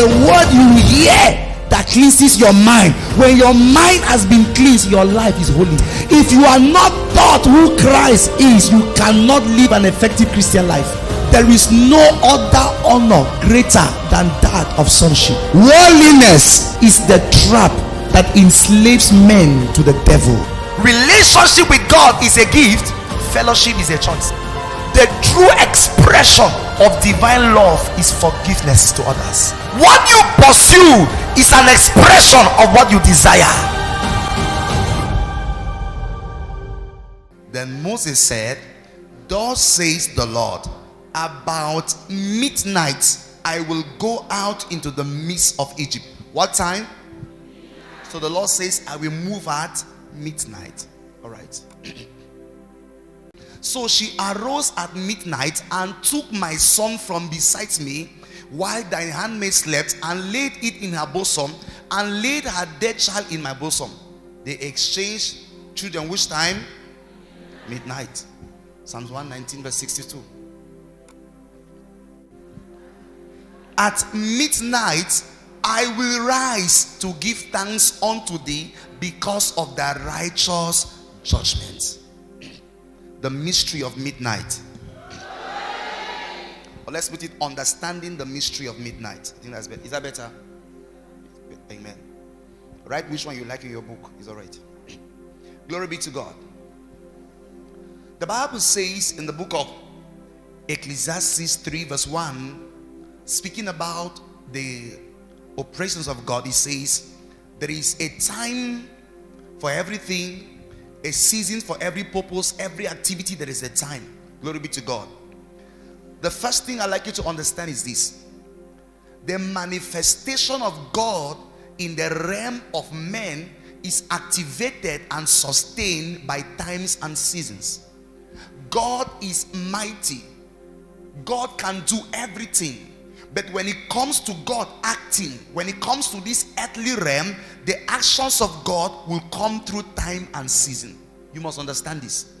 a word you hear that cleanses your mind. When your mind has been cleansed, your life is holy. If you are not taught who Christ is, you cannot live an effective Christian life. There is no other honor greater than that of sonship. Worldliness is the trap that enslaves men to the devil. Relationship with God is a gift, fellowship is a choice. The true expression of divine love is forgiveness to others. What you pursue is an expression of what you desire. Then Moses said, Thus says the Lord, about midnight I will go out into the midst of Egypt. What time? So the Lord says, I will move at midnight. All right. so she arose at midnight and took my son from beside me while thy handmaid slept and laid it in her bosom and laid her dead child in my bosom. They exchanged children which time? Midnight. Psalms 119, verse 62. At midnight, I will rise to give thanks unto thee because of thy righteous judgment. The mystery of midnight. Or let's put it understanding the mystery of midnight. I think that's better. Is that better? Amen. Write which one you like in your book. Is all right. Glory be to God. The Bible says in the book of Ecclesiastes 3, verse 1, speaking about the operations of God, he says, There is a time for everything, a season for every purpose, every activity, there is a time. Glory be to God. The first thing I'd like you to understand is this the manifestation of God in the realm of men is activated and sustained by times and seasons. God is mighty, God can do everything. But when it comes to God acting, when it comes to this earthly realm, the actions of God will come through time and season. You must understand this.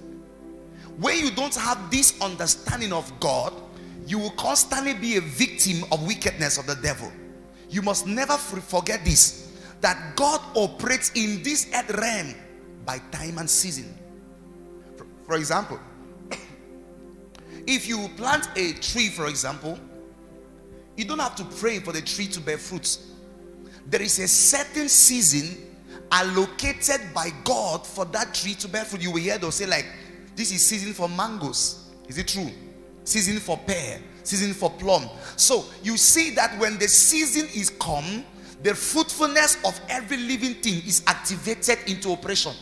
When you don't have this understanding of God, you will constantly be a victim of wickedness of the devil. You must never forget this that God operates in this earth realm by time and season. For, for example, if you plant a tree, for example, you don't have to pray for the tree to bear fruits. There is a certain season allocated by God for that tree to bear fruit. You will hear they'll say, like, this is season for mangoes. Is it true? Season for pear, season for plum. So you see that when the season is come, the fruitfulness of every living thing is activated into operation.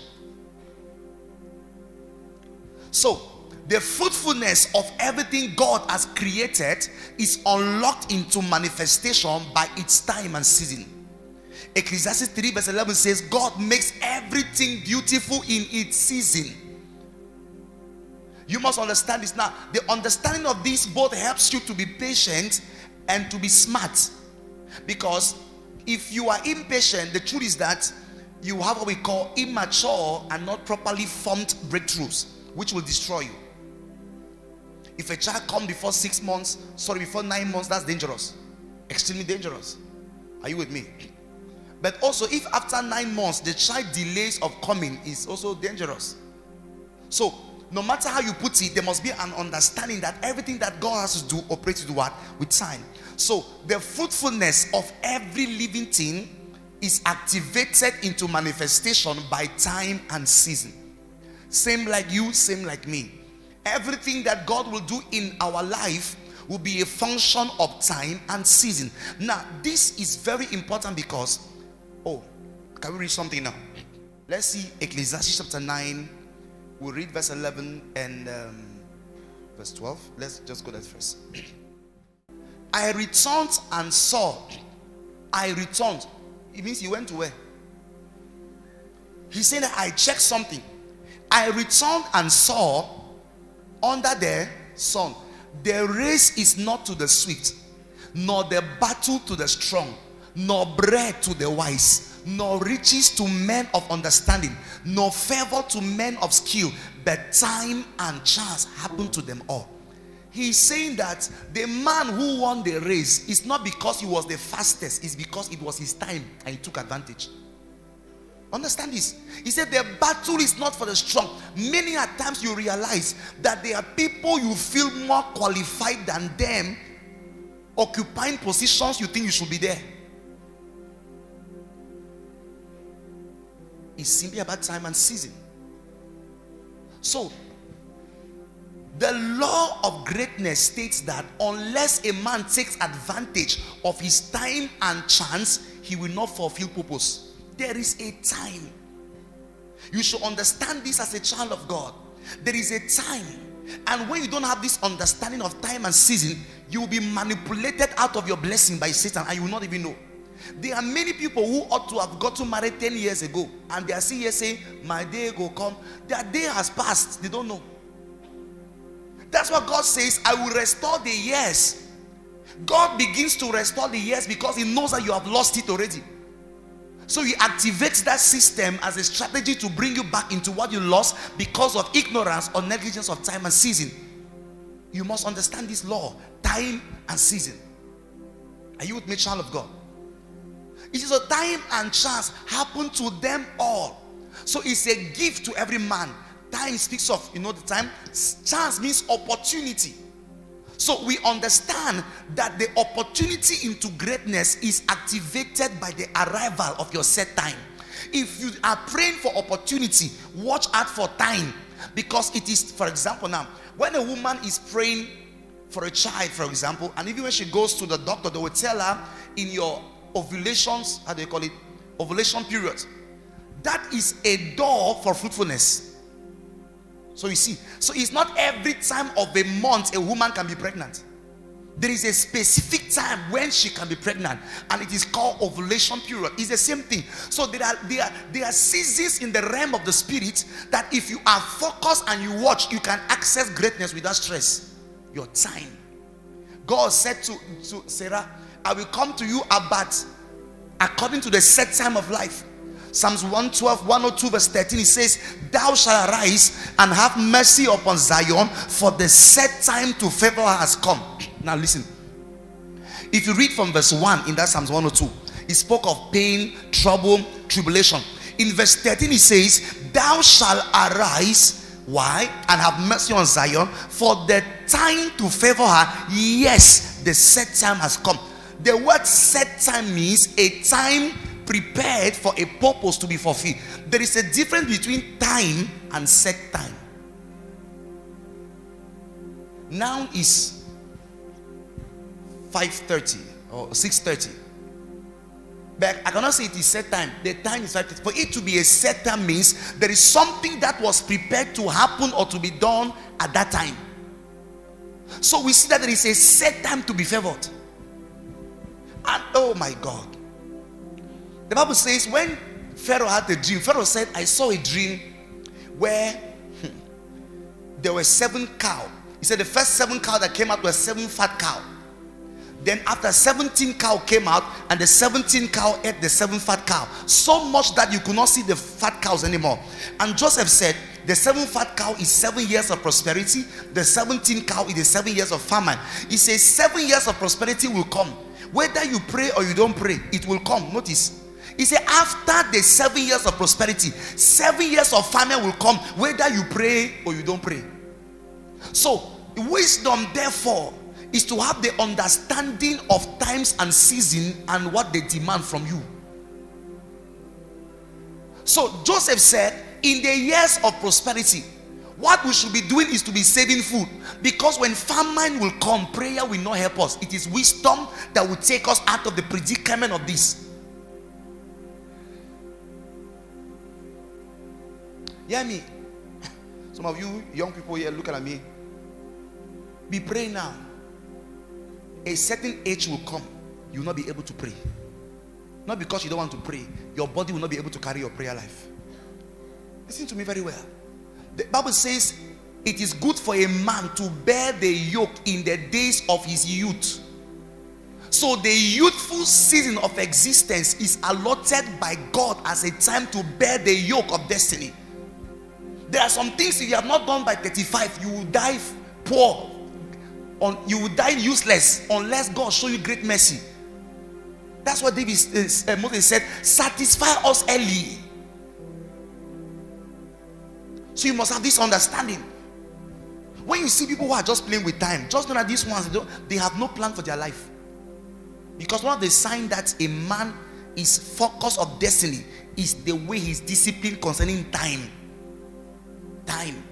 So the fruitfulness of everything God has created is unlocked into manifestation by its time and season. Ecclesiastes 3 verse 11 says, God makes everything beautiful in its season. You must understand this now. The understanding of this both helps you to be patient and to be smart. Because if you are impatient, the truth is that you have what we call immature and not properly formed breakthroughs, which will destroy you. If a child come before six months, sorry, before nine months, that's dangerous. Extremely dangerous. Are you with me? But also, if after nine months the child delays of coming, is also dangerous. So, no matter how you put it, there must be an understanding that everything that God has to do operates with what? With time. So, the fruitfulness of every living thing is activated into manifestation by time and season. Same like you, same like me. Everything that God will do in our life will be a function of time and season. Now, this is very important because, oh, can we read something now? Let's see Ecclesiastes chapter 9. We'll read verse 11 and um, verse 12. Let's just go that first. I returned and saw. I returned. It means he went to where? He said, I checked something. I returned and saw under the sun. The race is not to the swift, nor the battle to the strong, nor bread to the wise, nor riches to men of understanding, nor favor to men of skill, but time and chance happen to them all. he's saying that the man who won the race is not because he was the fastest, it's because it was his time and he took advantage. Understand this? He said the battle is not for the strong. Many at times you realize that there are people you feel more qualified than them occupying positions you think you should be there. It's simply about time and season. So, the law of greatness states that unless a man takes advantage of his time and chance, he will not fulfill purpose. There is a time. You should understand this as a child of God. There is a time. And when you don't have this understanding of time and season, you will be manipulated out of your blessing by Satan and you will not even know. There are many people who ought to have gotten married 10 years ago and they are still here saying, My day will come. Their day has passed. They don't know. That's what God says, I will restore the years. God begins to restore the years because He knows that you have lost it already. So He activates that system as a strategy to bring you back into what you lost because of ignorance or negligence of time and season. You must understand this law time and season. Are you with me, child of God? It is a time and chance happen to them all. So it's a gift to every man. Time speaks of, you know, the time. Chance means opportunity. So we understand that the opportunity into greatness is activated by the arrival of your set time. If you are praying for opportunity, watch out for time. Because it is, for example, now, when a woman is praying for a child, for example, and even when she goes to the doctor, they will tell her in your ovulations, how do you call it? Ovulation period. That is a door for fruitfulness. So you see, so it's not every time of a month a woman can be pregnant. There is a specific time when she can be pregnant, and it is called ovulation period. It's the same thing. So there are there are, there are seasons in the realm of the spirit that if you are focused and you watch, you can access greatness without stress. Your time. God said to, to Sarah, I will come to you about according to the set time of life. Psalms 112, 102, verse 13, it says, Thou shalt arise and have mercy upon Zion, for the set time to favor her has come. Now, listen. If you read from verse 1 in that Psalms 102, it spoke of pain, trouble, tribulation. In verse 13, it says, Thou shalt arise, why? And have mercy on Zion, for the time to favor her, yes, the set time has come. The word set time means a time prepared for a purpose to be fulfilled. There is a difference between time and set time. Now is 5:30 or 6:30. But I cannot say it is set time. The time is 5:30. For it to be a set time means there is something that was prepared to happen or to be done at that time. So we see that there is a set time to be favored. And oh my God. The Bible says when Pharaoh had a dream, Pharaoh said, I saw a dream where hmm, there were seven cow. He said the first seven cow that came out were seven fat cow. Then after 17 cow came out, and the 17 cow ate the seven fat cow. So much that you could not see the fat cows anymore. And Joseph said, the seven fat cow is seven years of prosperity, the 17 cow is the seven years of famine. He says, seven years of prosperity will come whether you pray or you don't pray, it will come. Notice. He said, after the seven years of prosperity, seven years of famine will come, whether you pray or you don't pray. So, wisdom, therefore, is to have the understanding of times and season and what they demand from you. So, Joseph said, in the years of prosperity, what we should be doing is to be saving food because when famine will come, prayer will not help us. It is wisdom that will take us out of the predicament of this. Hear me. Some of you young people here looking at me. Be praying now. A certain age will come, you will not be able to pray. Not because you don't want to pray, your body will not be able to carry your prayer life. Listen to me very well. The Bible says it is good for a man to bear the yoke in the days of his youth. So the youthful season of existence is allotted by God as a time to bear the yoke of destiny. There are some things if you have not done by 35, you will die poor. on you will die useless unless God show you great mercy. That's what David uh, Moses said, satisfy us early. So you must have this understanding. When you see people who are just playing with time, just know that these ones they, have no plan for their life. Because one of the signs that a man is focus of destiny is the way he's disciplined concerning time. Time.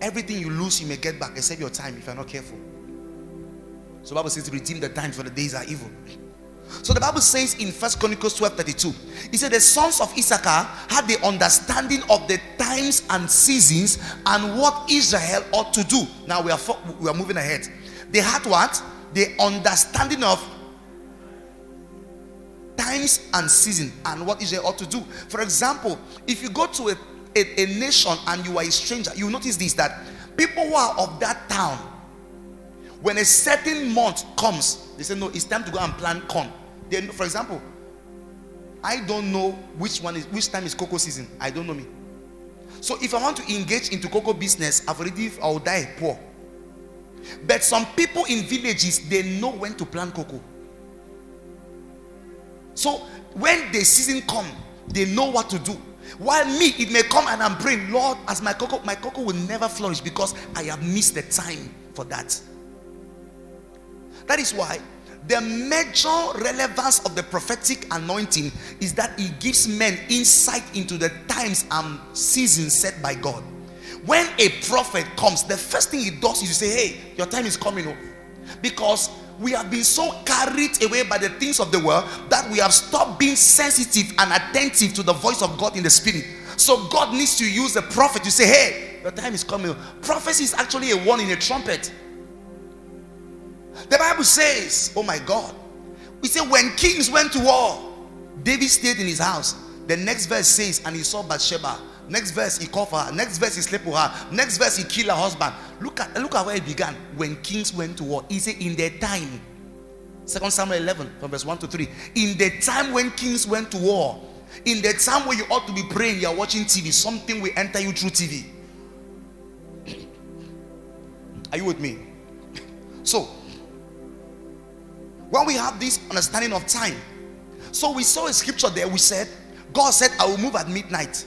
Everything you lose, you may get back, except your time if you're not careful. So Bible says, redeem the time for the days are evil. So the Bible says in First Chronicles 12 32, he said, The sons of Issachar had the understanding of the times and seasons and what Israel ought to do. Now we are we are moving ahead. They had what? The understanding of times and season and what Israel ought to do. For example, if you go to a, a, a nation and you are a stranger, you notice this that people who are of that town, when a certain month comes, they say, No, it's time to go and plant corn. Then, for example, I don't know which one is which time is cocoa season. I don't know me. So if I want to engage into cocoa business, I've already I'll die poor. But some people in villages they know when to plant cocoa. So when the season come, they know what to do. While me, it may come and I'm praying, Lord, as my cocoa, my cocoa will never flourish because I have missed the time for that. That is why the major relevance of the prophetic anointing is that it gives men insight into the times and seasons set by God. When a prophet comes, the first thing he does is to say, Hey, your time is coming up. Because we have been so carried away by the things of the world that we have stopped being sensitive and attentive to the voice of God in the spirit. So God needs to use the prophet to say, Hey, your time is coming. Oh. Prophecy is actually a warning, in a trumpet. The Bible says, Oh my God. We say, when kings went to war, David stayed in his house. The next verse says, And he saw Bathsheba. Next verse, he called for her. Next verse, he slept with her. Next verse, he killed her husband. Look at look at where it began. When kings went to war, he said, In their time. Second Samuel 11, from verse 1 to 3. In the time when kings went to war, in the time where you ought to be praying, you are watching TV, something will enter you through TV. Are you with me? So, when we have this understanding of time, so we saw a scripture there, we said, God said, I will move at midnight.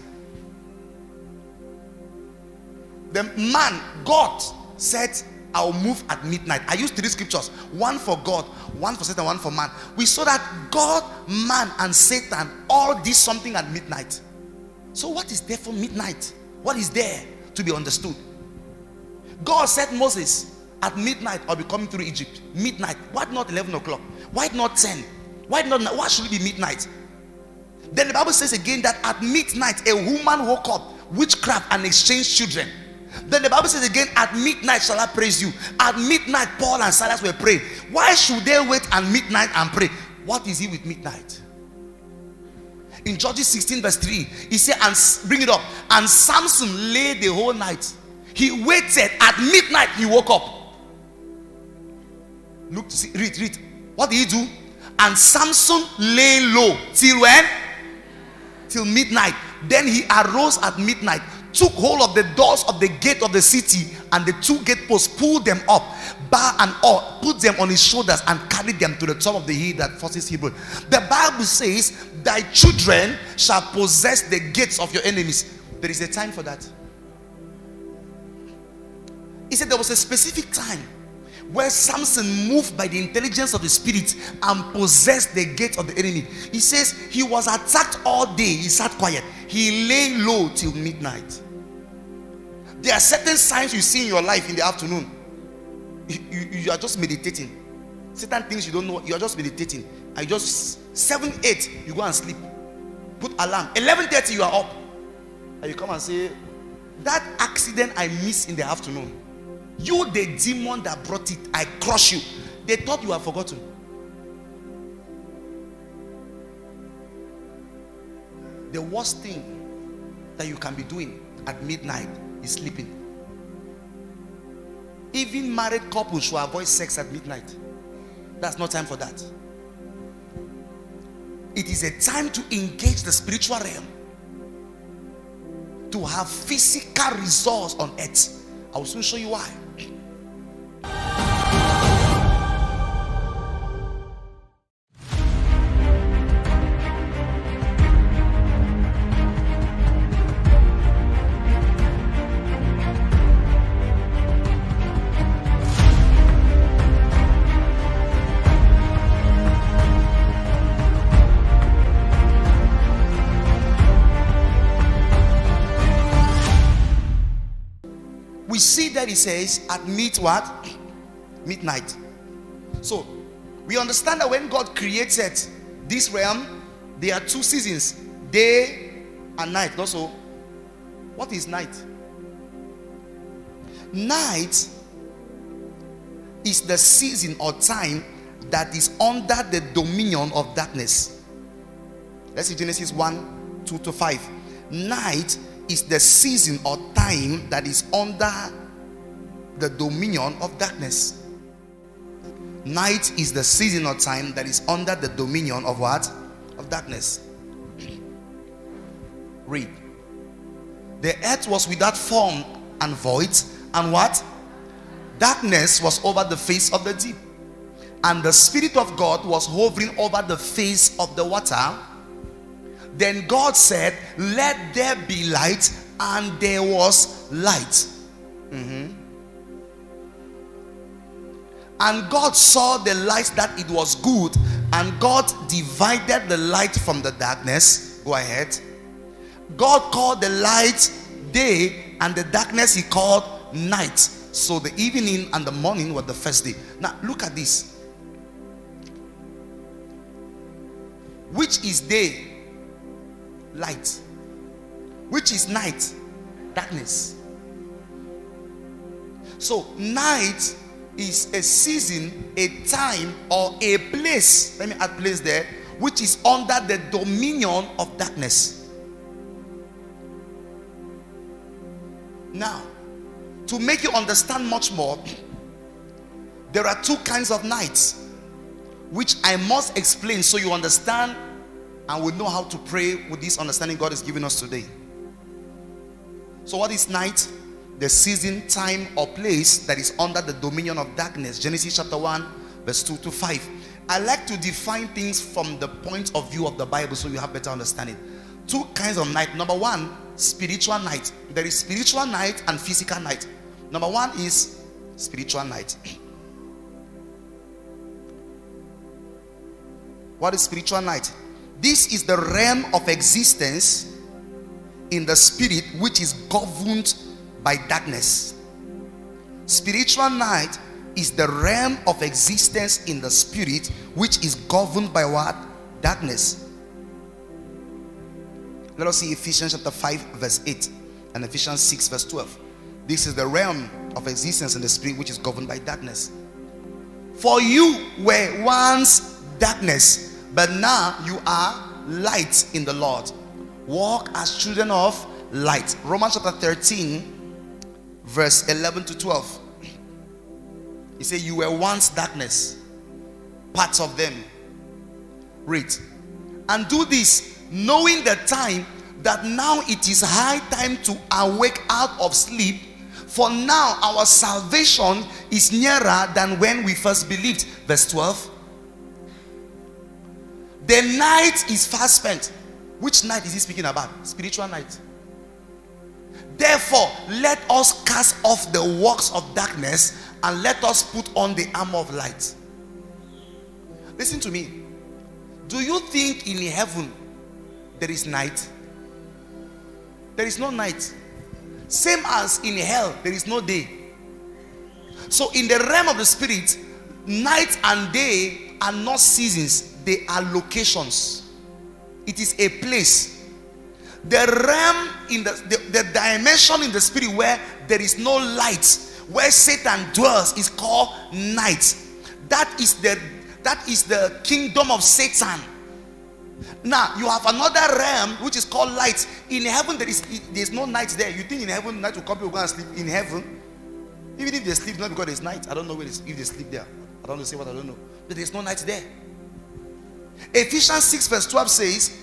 The man, God said, I'll move at midnight. I used three scriptures one for God, one for Satan, one for man. We saw that God, man, and Satan all did something at midnight. So, what is there for midnight? What is there to be understood? God said, Moses, at midnight, I'll be coming through Egypt. Midnight. Why not 11 o'clock? Why not 10? Why not? Why should it be midnight? Then the Bible says again that at midnight, a woman woke up, witchcraft, and exchanged children. Then the Bible says again, at midnight shall I praise you. At midnight, Paul and Silas were praying. Why should they wait at midnight and pray? What is he with midnight? In Judges 16, verse 3, he said, and bring it up. And Samson lay the whole night. He waited at midnight, he woke up. Look, to see, read, read. What did he do? And Samson lay low till when? Till midnight. Then he arose at midnight, took hold of the doors of the gate of the city, and the two gateposts, pulled them up, bar and all, put them on his shoulders, and carried them to the top of the hill that forces Hebron. The Bible says, Thy children shall possess the gates of your enemies. There is a time for that. He said there was a specific time where Samson moved by the intelligence of the spirit and possessed the gate of the enemy. He says he was attacked all day. He sat quiet. He lay low till midnight. There are certain signs you see in your life in the afternoon. You, you, you are just meditating. Certain things you don't know. You are just meditating. I just seven, eight, you go and sleep. Put alarm. Eleven thirty, you are up, and you come and say, "That accident I missed in the afternoon." You, the demon that brought it, I crush you. They thought you have forgotten. The worst thing that you can be doing at midnight is sleeping. Even married couples should avoid sex at midnight. That's not time for that. It is a time to engage the spiritual realm, to have physical results on earth. I will soon show you why. He says at meet what? Midnight. So we understand that when God created this realm, there are two seasons day and night. Also, what is night? Night is the season or time that is under the dominion of darkness. Let's see Genesis 1 2 to 5. Night is the season or time that is under the dominion of darkness. Night is the season or time that is under the dominion of what? Of darkness. Read. The earth was without form and void, and what? Darkness was over the face of the deep. And the Spirit of God was hovering over the face of the water. Then God said, Let there be light, and there was light. Mm-hmm. And God saw the light that it was good, and God divided the light from the darkness. Go ahead. God called the light day, and the darkness he called night. So the evening and the morning were the first day. Now look at this. Which is day? Light. Which is night? Darkness. So night is a season, a time, or a place. Let me add place there, which is under the dominion of darkness. Now, to make you understand much more, there are two kinds of nights, which I must explain so you understand and will know how to pray with this understanding God is giving us today. So, what is night? The season, time, or place that is under the dominion of darkness. Genesis chapter 1, verse 2 to 5. I like to define things from the point of view of the Bible so you have better understanding. Two kinds of night. Number one, spiritual night. There is spiritual night and physical night. Number one is spiritual night. What is spiritual night? This is the realm of existence in the spirit which is governed by darkness. Spiritual night is the realm of existence in the spirit which is governed by what? Darkness. Let us see Ephesians chapter 5, verse 8, and Ephesians 6, verse 12. This is the realm of existence in the spirit which is governed by darkness. For you were once darkness, but now you are light in the Lord. Walk as children of light. Romans chapter 13, verse 11 to 12. He said, You were once darkness, parts of them. Read. And do this, knowing the time that now it is high time to awake out of sleep. For now our salvation is nearer than when we first believed. Verse 12. The night is fast spent. Which night is he speaking about? Spiritual night. Therefore, let us cast off the works of darkness and let us put on the armor of light. Listen to me. Do you think in heaven there is night? There is no night. Same as in hell, there is no day. So, in the realm of the spirit, night and day are not seasons, they are locations. It is a place the realm in the, the, the dimension in the spirit where there is no light where satan dwells is called night. That is the that is the kingdom of satan. Now you have another realm which is called light. In heaven there is there is no night there. You think in heaven night will come people go and sleep in heaven? Even if they sleep not because it's night. I don't know where if they sleep there. I don't know say what i don't know. But there's no night there. Ephesians 6 verse 12 says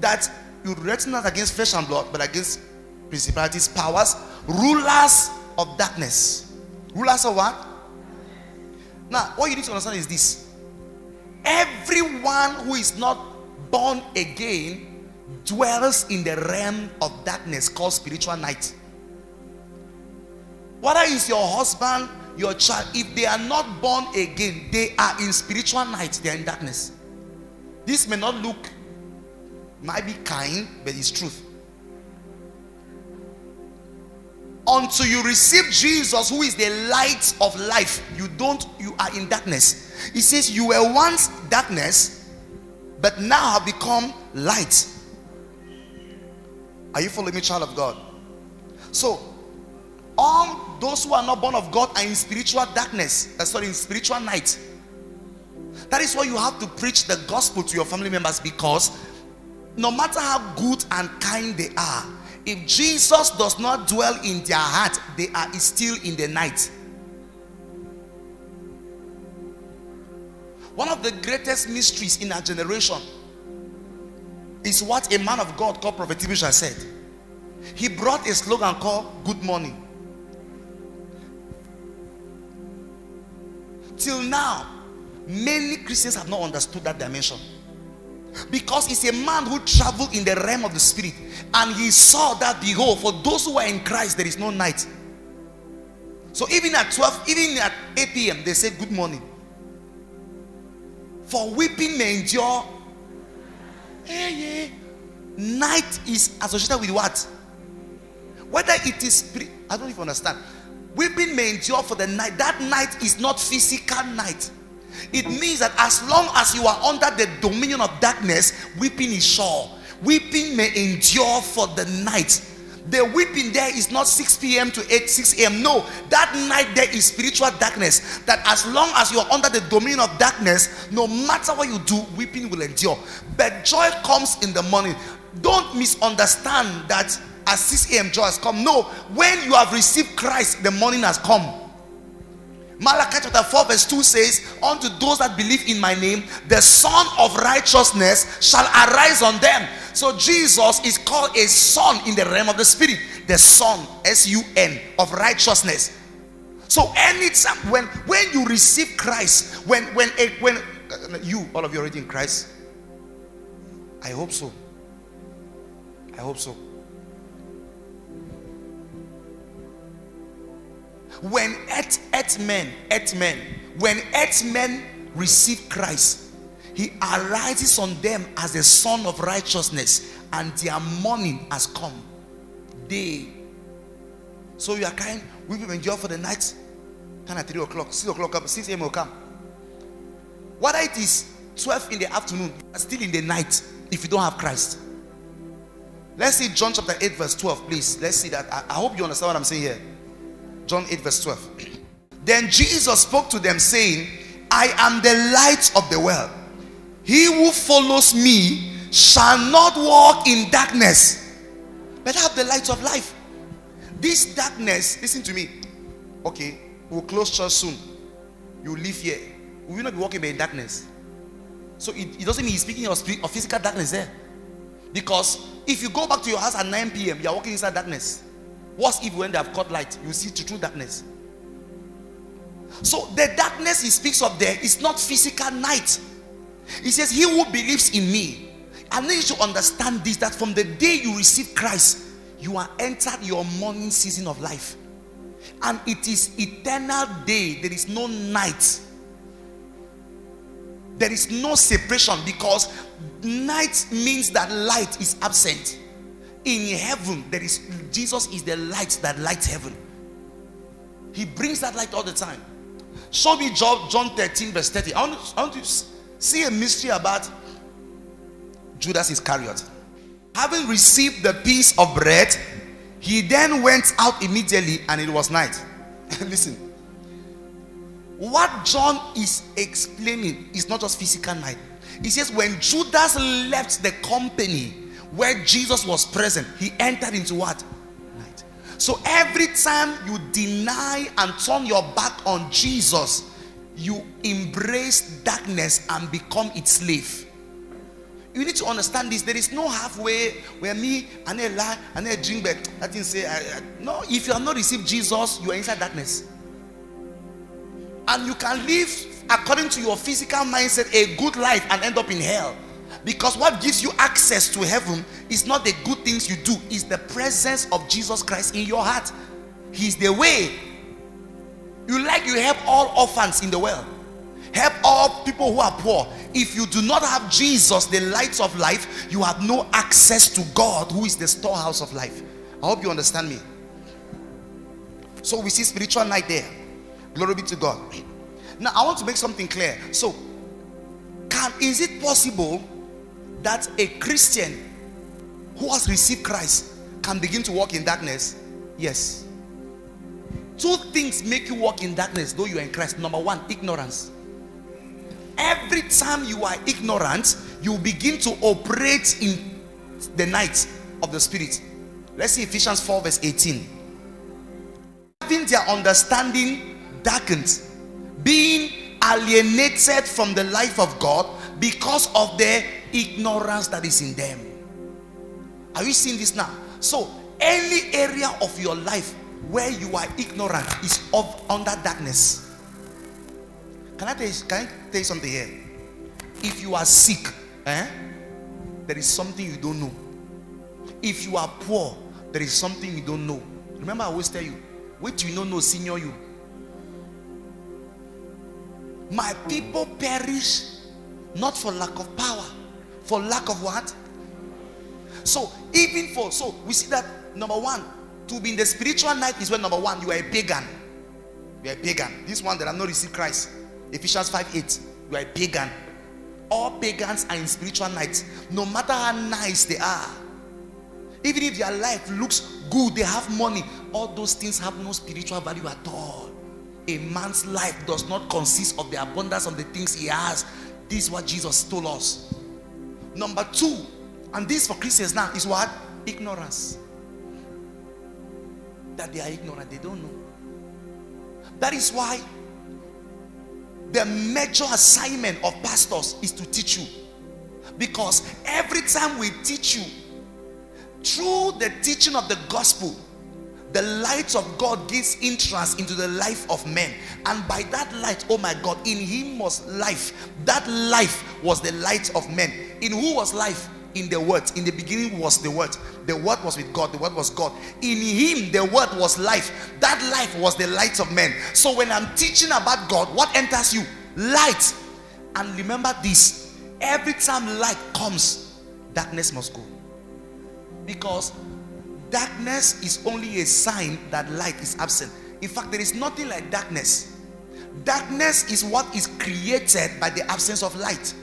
that you wrestle not against flesh and blood, but against principalities, powers, rulers of darkness. Rulers of what? Now, what you need to understand is this everyone who is not born again dwells in the realm of darkness called spiritual night. Whether it's your husband, your child, if they are not born again, they are in spiritual night, they are in darkness. This may not look might be kind, but it's truth. until you receive Jesus, who is the light of life, you don't, you are in darkness. He says, You were once darkness, but now have become light. Are you following me, child of God? So, all those who are not born of God are in spiritual darkness, uh, sorry, in spiritual night. That is why you have to preach the gospel to your family members because no matter how good and kind they are, if Jesus does not dwell in their heart, they are still in the night. One of the greatest mysteries in our generation is what a man of God called Prophet Tibisha said. He brought a slogan called Good Morning. Till now, many Christians have not understood that dimension because he's a man who traveled in the realm of the spirit. And he saw that behold for those who are in christ there is no night. So even at 12 even at 8 p.m they say good morning. For weeping may endure. Hey, yeah. night is associated with what? Whether it is i don't even understand. Weeping may endure for the night. That night is not physical night it means that as long as you are under the dominion of darkness, weeping is sure. Weeping may endure for the night. The weeping there is not 6 p.m. to 8 6 a.m. No, that night there is spiritual darkness. That as long as you are under the dominion of darkness, no matter what you do, weeping will endure. But joy comes in the morning. Don't misunderstand that at 6 a.m. joy has come. No, when you have received Christ, the morning has come. Malachi chapter 4, verse 2 says, Unto those that believe in my name, the Sun of righteousness shall arise on them. So Jesus is called a sun in the realm of the spirit, the Sun, S U N, of righteousness. So anytime when when you receive Christ, when when when uh, you all of you already in Christ, I hope so. I hope so. When earth, earth men, earth men, when earth men receive Christ, he arises on them as the sun of righteousness, and their morning has come. Day. So you are crying, we will endure for the night. Kind of 3 o'clock, 6 o'clock, 6 a.m. will come. Whether it is 12 in the afternoon, still in the night, if you don't have Christ. Let's see John chapter 8, verse 12, please. Let's see that. I, I hope you understand what I'm saying here. John 8, verse 12. Then Jesus spoke to them, saying, I am the light of the world. He who follows me shall not walk in darkness, but have the light of life. This darkness, listen to me. Okay, we'll close church soon. You live here. We will not be walking in darkness. So it, it doesn't mean he's speaking of, of physical darkness there. Because if you go back to your house at 9 p.m., you are walking inside darkness. What's if when they have caught light, you see true darkness? So the darkness he speaks of there is not physical night. He says, He who believes in me. I need you to understand this that from the day you receive Christ, you are entered your morning season of life. And it is eternal day. There is no night. There is no separation because night means that light is absent in heaven there is jesus is the light that lights heaven. He brings that light all the time. Show me john, john 13 verse 30 I want, I want to see a mystery about judas iscariot. Having received the piece of bread he then went out immediately and it was night. Listen. What john is explaining is not just physical night. He says when judas left the company where Jesus was present, he entered into what? Night. So every time you deny and turn your back on Jesus, you embrace darkness and become its slave. You need to understand this. There is no halfway where me and I lie and I drink, but I didn't say, I, I, no. If you have not received Jesus, you are inside darkness, and you can live according to your physical mindset a good life and end up in hell. Because what gives you access to heaven is not the good things you do, it's the presence of Jesus Christ in your heart. He's the way. You like you help all orphans in the world, help all people who are poor. If you do not have Jesus, the light of life, you have no access to God, who is the storehouse of life. I hope you understand me. So we see spiritual night there. Glory be to God. Now I want to make something clear. So, can is it possible that a Christian who has received Christ can begin to walk in darkness? Yes. Two things make you walk in darkness though you are in Christ. Number one, ignorance. Every time you are ignorant, you begin to operate in the night of the spirit. Let's see Ephesians 4, verse 18. Having their understanding darkened, being alienated from the life of God because of their ignorance that is in them. Are you seeing this now? So, any area of your life where you are ignorant is of under darkness. Can I tell you, can I tell you something here? If you are sick, eh, there is something you don't know. If you are poor, there is something you don't know. Remember, I always tell you, wait you don't know, senior you. My people perish not for lack of power, for lack of what? So, even for so we see that number one, to be in the spiritual night is when number one, you are a pagan. You are a pagan. This one that have not received Christ. Ephesians 5 8. You are a pagan. All pagans are in spiritual night, no matter how nice they are. Even if their life looks good, they have money, all those things have no spiritual value at all. A man's life does not consist of the abundance of the things he has. This is what Jesus told us. Number two, and this for Christians now is what? Ignorance. That they are ignorant, they don't know. That is why the major assignment of pastors is to teach you. Because every time we teach you, through the teaching of the gospel, the light of God gives entrance into the life of men. And by that light, oh my God, in him was life. That life was the light of men. In who was life? In the word. In the beginning was the word. The word was with God. The word was God. In him, the word was life. That life was the light of men. So when I'm teaching about God, what enters you? Light. And remember this every time light comes, darkness must go. Because darkness is only a sign that light is absent. In fact, there is nothing like darkness. Darkness is what is created by the absence of light.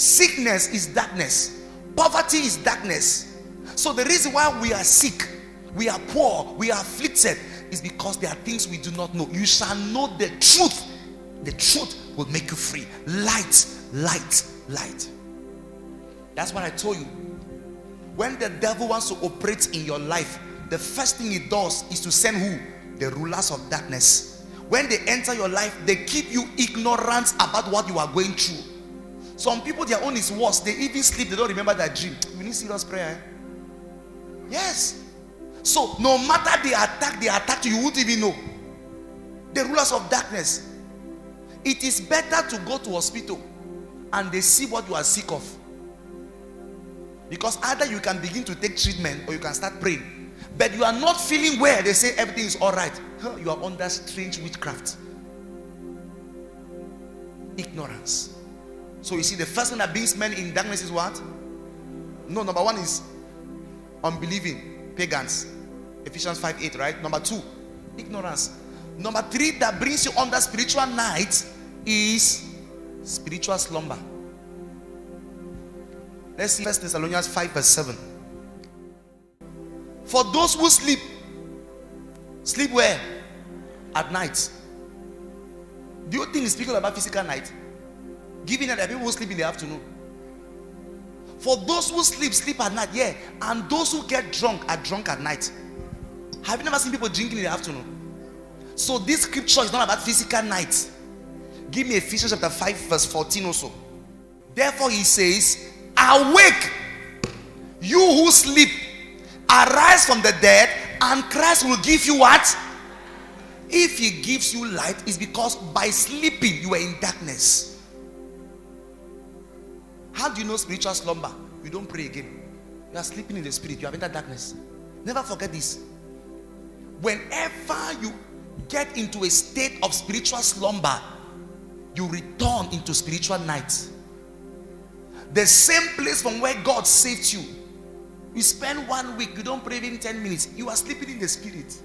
Sickness is darkness. Poverty is darkness. So the reason why we are sick, we are poor, we are afflicted is because there are things we do not know. You shall know the truth. The truth will make you free. Light, light, light. That's what I told you when the devil wants to operate in your life, the first thing he does is to send who? The rulers of darkness. When they enter your life, they keep you ignorant about what you are going through. Some people, their own is worse. They even sleep, they don't remember their dream. You need serious prayer. Eh? Yes. So, no matter the attack, they attack you, you won't even know. The rulers of darkness. It is better to go to hospital and they see what you are sick of because either you can begin to take treatment or you can start praying. But you are not feeling well. They say everything is all right. You are under strange witchcraft. Ignorance. So you see, the first thing that brings men in darkness is what? No, number one is unbelieving, pagans. Ephesians 5 8, right? Number two, ignorance. Number three, that brings you under spiritual night is spiritual slumber. Let's see 1 Thessalonians 5, verse 7. For those who sleep, sleep where? At night. Do you think he's speaking about physical night? There are people who sleep in the afternoon. For those who sleep, sleep at night, yeah. And those who get drunk are drunk at night. Have you never seen people drinking in the afternoon? So this scripture is not about physical night. Give me Ephesians chapter 5, verse 14 also. Therefore, he says, Awake, you who sleep, arise from the dead, and Christ will give you what? If he gives you light, it's because by sleeping you are in darkness. How do you know spiritual slumber? You don't pray again. You are sleeping in the spirit, you have entered darkness. Never forget this. Whenever you get into a state of spiritual slumber, you return into spiritual night the same place from where God saved you. You spend one week, you don't pray even 10 minutes, you are sleeping in the spirit.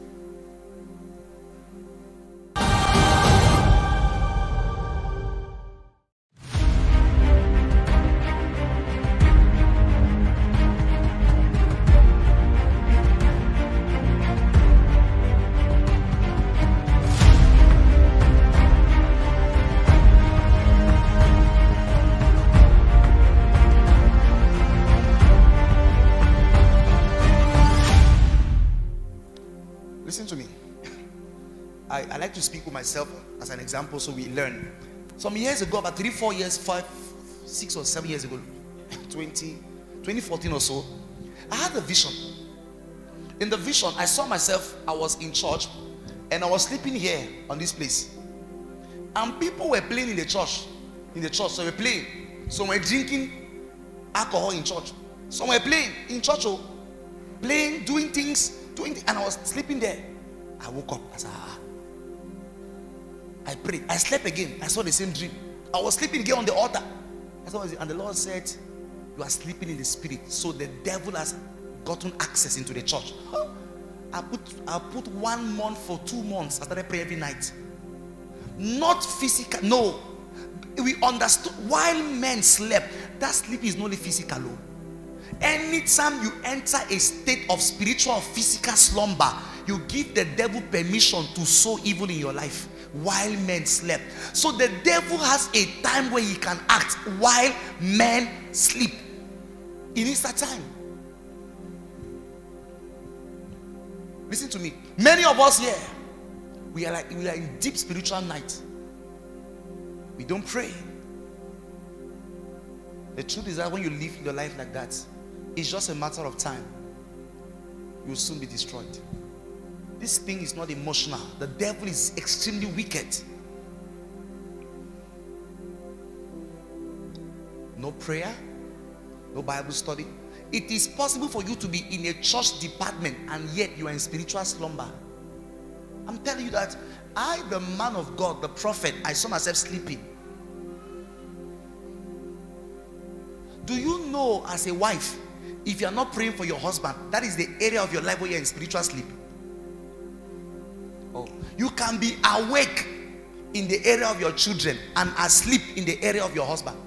Myself as an example so we learn. Some years ago, about three, four years, five, six or seven years ago, 20, 2014 or so, I had a vision. In the vision, I saw myself, I was in church and I was sleeping here on this place. And people were playing in the church. In the church, so they were playing. Some were drinking alcohol in church. Some were playing in church, oh, playing, doing things, doing, th- and I was sleeping there. I woke up. I said. I prayed. I slept again. I saw the same dream. I was sleeping again on the altar. And the Lord said, "You are sleeping in the spirit, so the devil has gotten access into the church." I put I put one month for two months. I started praying every night. Not physical. No, we understood while men slept. That sleep is not only physical. Oh. Anytime you enter a state of spiritual physical slumber, you give the devil permission to sow evil in your life while men slept. So the devil has a time where he can act while men sleep. It needs that time. Listen to me. Many of us here, we are like we are in deep spiritual night. We don't pray. The truth is that when you live your life like that, it's just a matter of time. You'll soon be destroyed. This thing is not emotional. The devil is extremely wicked. No prayer, no Bible study. It is possible for you to be in a church department and yet you are in spiritual slumber. I'm telling you that I, the man of God, the prophet, I saw myself sleeping. Do you know, as a wife, if you are not praying for your husband, that is the area of your life where you're in spiritual sleep? You can be awake in the area of your children and asleep in the area of your husband.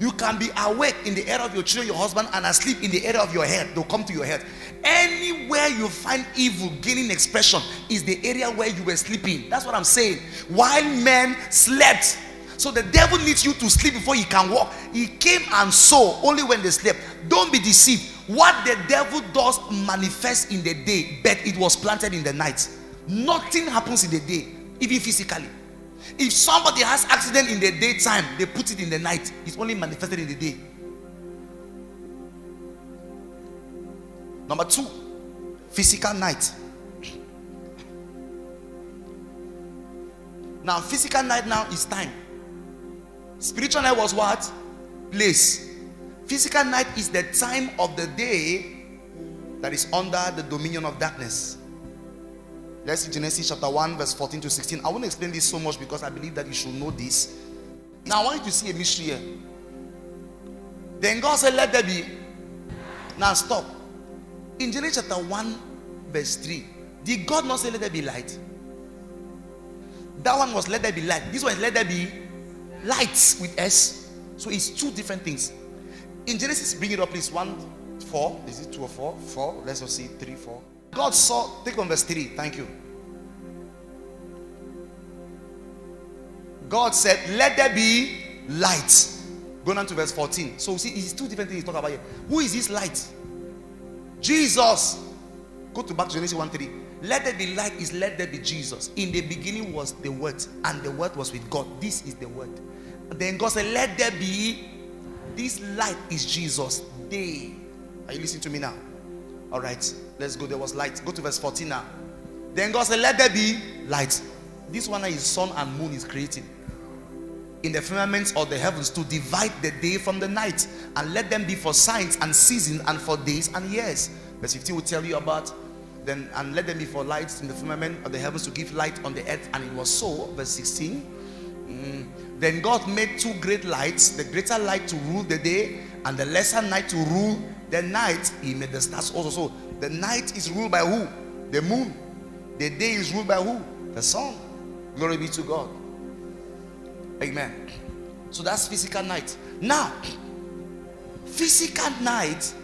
You can be awake in the area of your children, your husband, and asleep in the area of your head. They'll come to your head. Anywhere you find evil gaining expression is the area where you were sleeping. That's what I'm saying. While men slept, so the devil needs you to sleep before he can walk. He came and saw only when they slept. Don't be deceived. What the devil does manifests in the day, but it was planted in the night. Nothing happens in the day, even physically. If somebody has accident in the daytime, they put it in the night. It's only manifested in the day. Number two, physical night. Now, physical night now is time. Spiritual night was what? Place. Physical night is the time of the day that is under the dominion of darkness. Let's see Genesis chapter 1, verse 14 to 16. I won't explain this so much because I believe that you should know this. Now, I want you to see a mystery here. Then God said, Let there be. Now, stop. In Genesis chapter 1, verse 3, did God not say, Let there be light? That one was, Let there be light. This one is, Let there be lights with S. So it's two different things. In Genesis, bring it up, please. 1, 4. Is it 2 or 4? 4. Let's just see 3, 4. God saw, take on verse 3. Thank you. God said, Let there be light. Go down to verse 14. So, see, it's two different things he's talking about here. Who is this light? Jesus. Go to back to Genesis 1 3. Let there be light is let there be Jesus. In the beginning was the word, and the word was with God. This is the word. Then God said, Let there be this light is Jesus. Day. Are you listening to me now? All right, let's go. There was light. Go to verse 14 now. Then God said, Let there be light. This one is sun and moon is creating in the firmaments of the heavens to divide the day from the night and let them be for signs and seasons and for days and years. Verse 15 will tell you about then and let them be for lights in the firmament of the heavens to give light on the earth. And it was so. Verse 16. Mm. Then God made two great lights, the greater light to rule the day, and the lesser night to rule the night. He made the stars also. So the night is ruled by who? The moon. The day is ruled by who? The sun. Glory be to God. Amen. So that's physical night. Now, physical night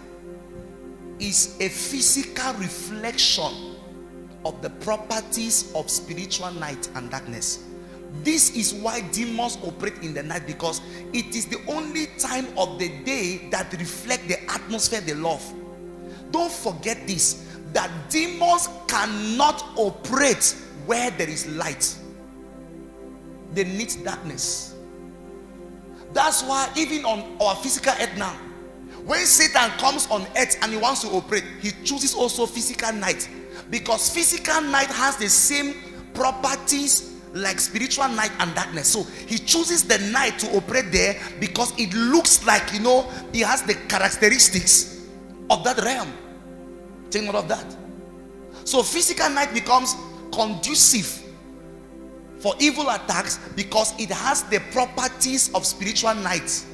is a physical reflection of the properties of spiritual night and darkness. This is why demons operate in the night because it is the only time of the day that reflect the atmosphere they love. Don't forget this. that demons cannot operate where there is light. They need darkness. That's why, even on our physical earth now, when Satan comes on earth and he wants to operate, he chooses also physical night because physical night has the same properties like spiritual night and darkness. So he chooses the night to operate there because it looks like you know he has the characteristics of that realm. Take note of that. So physical night becomes conducive for evil attacks because it has the properties of spiritual night.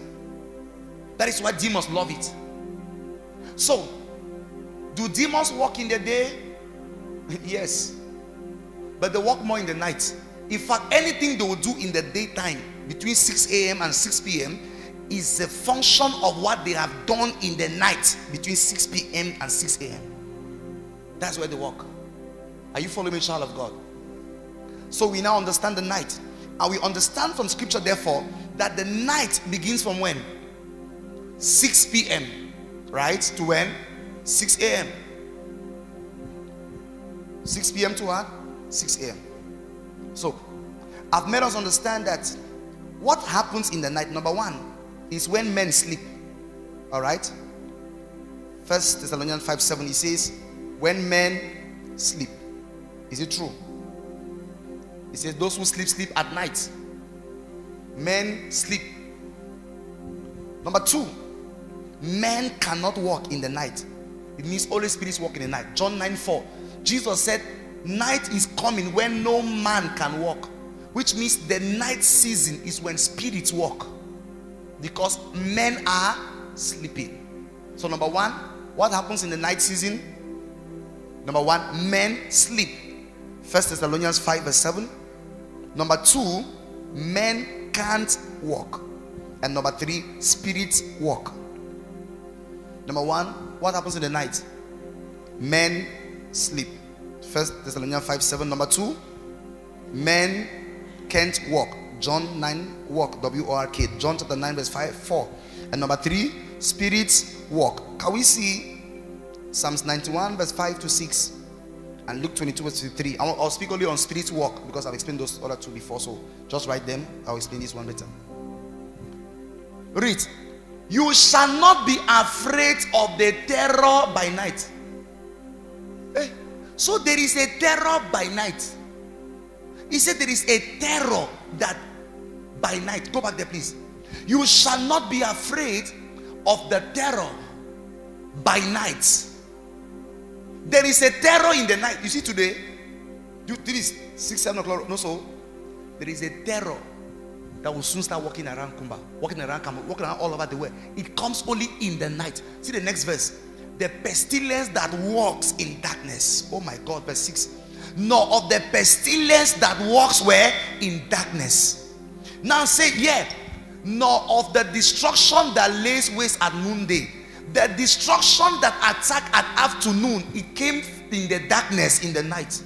That is why demons love it. So, do demons walk in the day? yes. But they walk more in the night. In fact, anything they will do in the daytime between 6 a.m. and 6 p.m. is a function of what they have done in the night between 6 p.m. and 6 a.m. That's where they work. Are you following me, child of God? So we now understand the night. And we understand from scripture, therefore, that the night begins from when? 6 p.m. Right? To when? 6 a.m. 6 p.m. to what? 6 a.m. So, I've made us understand that what happens in the night, number one, is when men sleep. All right? First Thessalonians 5 7, he says, When men sleep. Is it true? He says, Those who sleep, sleep at night. Men sleep. Number two, men cannot walk in the night. It means Holy Spirit walk in the night. John 9 4. Jesus said, Night is coming when no man can walk, which means the night season is when spirits walk because men are sleeping. So, number one, what happens in the night season? Number one, men sleep. First Thessalonians 5, verse 7. Number two, men can't walk. And number three, spirits walk. Number one, what happens in the night? Men sleep. First Thessalonians 5 7. Number two, men can't walk. John 9 walk. W O R K. John chapter 9, verse 5 4. And number three, spirits walk. Can we see Psalms 91, verse 5 to 6? And Luke 22, verse 3. I'll, I'll speak only on spirits walk because I've explained those other two before. So just write them. I'll explain this one later. Read. You shall not be afraid of the terror by night. So there is a terror by night. He said there is a terror that by night. Go back there, please. You shall not be afraid of the terror by night. There is a terror in the night. You see today, you this six, seven o'clock. No, so there is a terror that will soon start walking around Kumba, walking around Kamba, walking around all over the world. It comes only in the night. See the next verse. The pestilence that walks in darkness. Oh my God, verse 6. Nor of the pestilence that walks where? In darkness. Now say, yeah. Nor of the destruction that lays waste at noonday. The destruction that attack at afternoon, it came in the darkness in the night.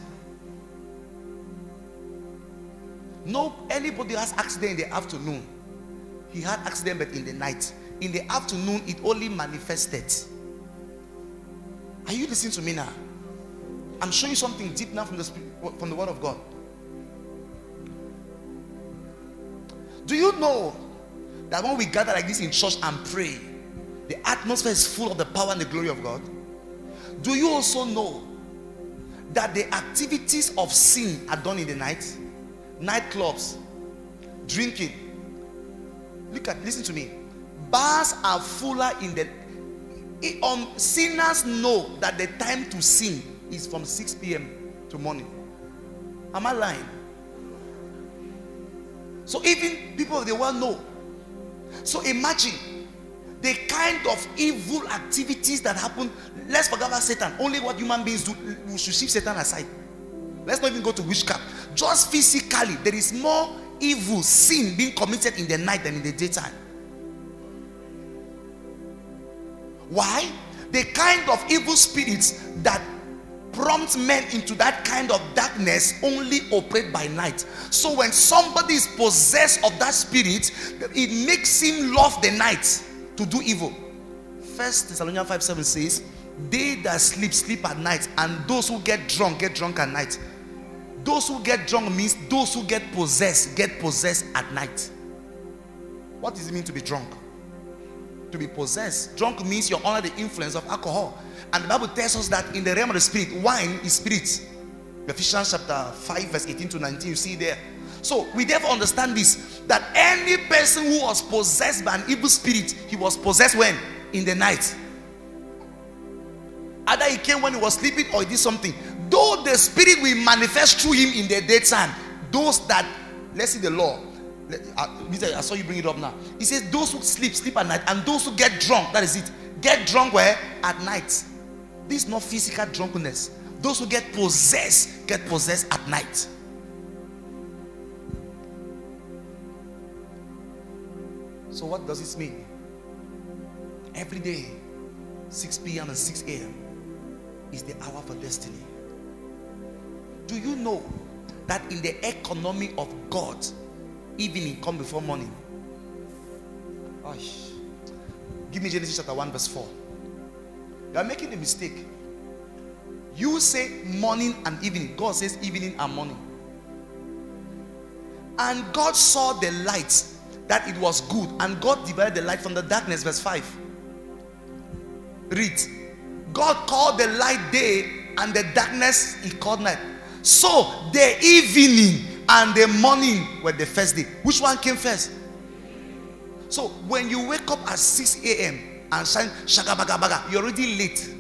No, anybody has accident in the afternoon. He had accident, but in the night. In the afternoon, it only manifested. Are you listening to me now? I'm showing you something deep now from the from the word of God. Do you know that when we gather like this in church and pray, the atmosphere is full of the power and the glory of God? Do you also know that the activities of sin are done in the night? Nightclubs, drinking. Look at, listen to me. Bars are fuller in the. Um, sinners know that the time to sin is from 6 p.m. to morning. Am I lying? So even people of the world know. So imagine the kind of evil activities that happen. Let's forget about Satan. Only what human beings do. We should shift Satan aside. Let's not even go to witchcraft. Just physically, there is more evil sin being committed in the night than in the daytime. Why? The kind of evil spirits that prompt men into that kind of darkness only operate by night. So when somebody is possessed of that spirit, it makes him love the night to do evil. First Thessalonians 5 7 says, They that sleep, sleep at night, and those who get drunk, get drunk at night. Those who get drunk means those who get possessed, get possessed at night. What does it mean to be drunk? To be possessed. Drunk means you're under the influence of alcohol. And the Bible tells us that in the realm of the spirit, wine is spirit. Ephesians chapter 5, verse 18 to 19, you see there. So we therefore understand this that any person who was possessed by an evil spirit, he was possessed when? In the night. Either he came when he was sleeping or he did something. Though the spirit will manifest through him in the daytime, those that let's see the law. I saw you bring it up now. He says, Those who sleep, sleep at night, and those who get drunk, that is it. Get drunk where? At night. This is not physical drunkenness. Those who get possessed, get possessed at night. So, what does this mean? Every day, 6 p.m. and 6 a.m. is the hour for destiny. Do you know that in the economy of God, evening come before morning? Gosh. Give me Genesis chapter 1, verse 4. You are making a mistake. You say morning and evening. God says evening and morning. And God saw the light that it was good, and God divided the light from the darkness. Verse 5. Read. God called the light day, and the darkness he called night. So the evening and the morning were the first day. Which one came first? So when you wake up at 6 a.m. and shine shagabaga baga, baga, you're already late.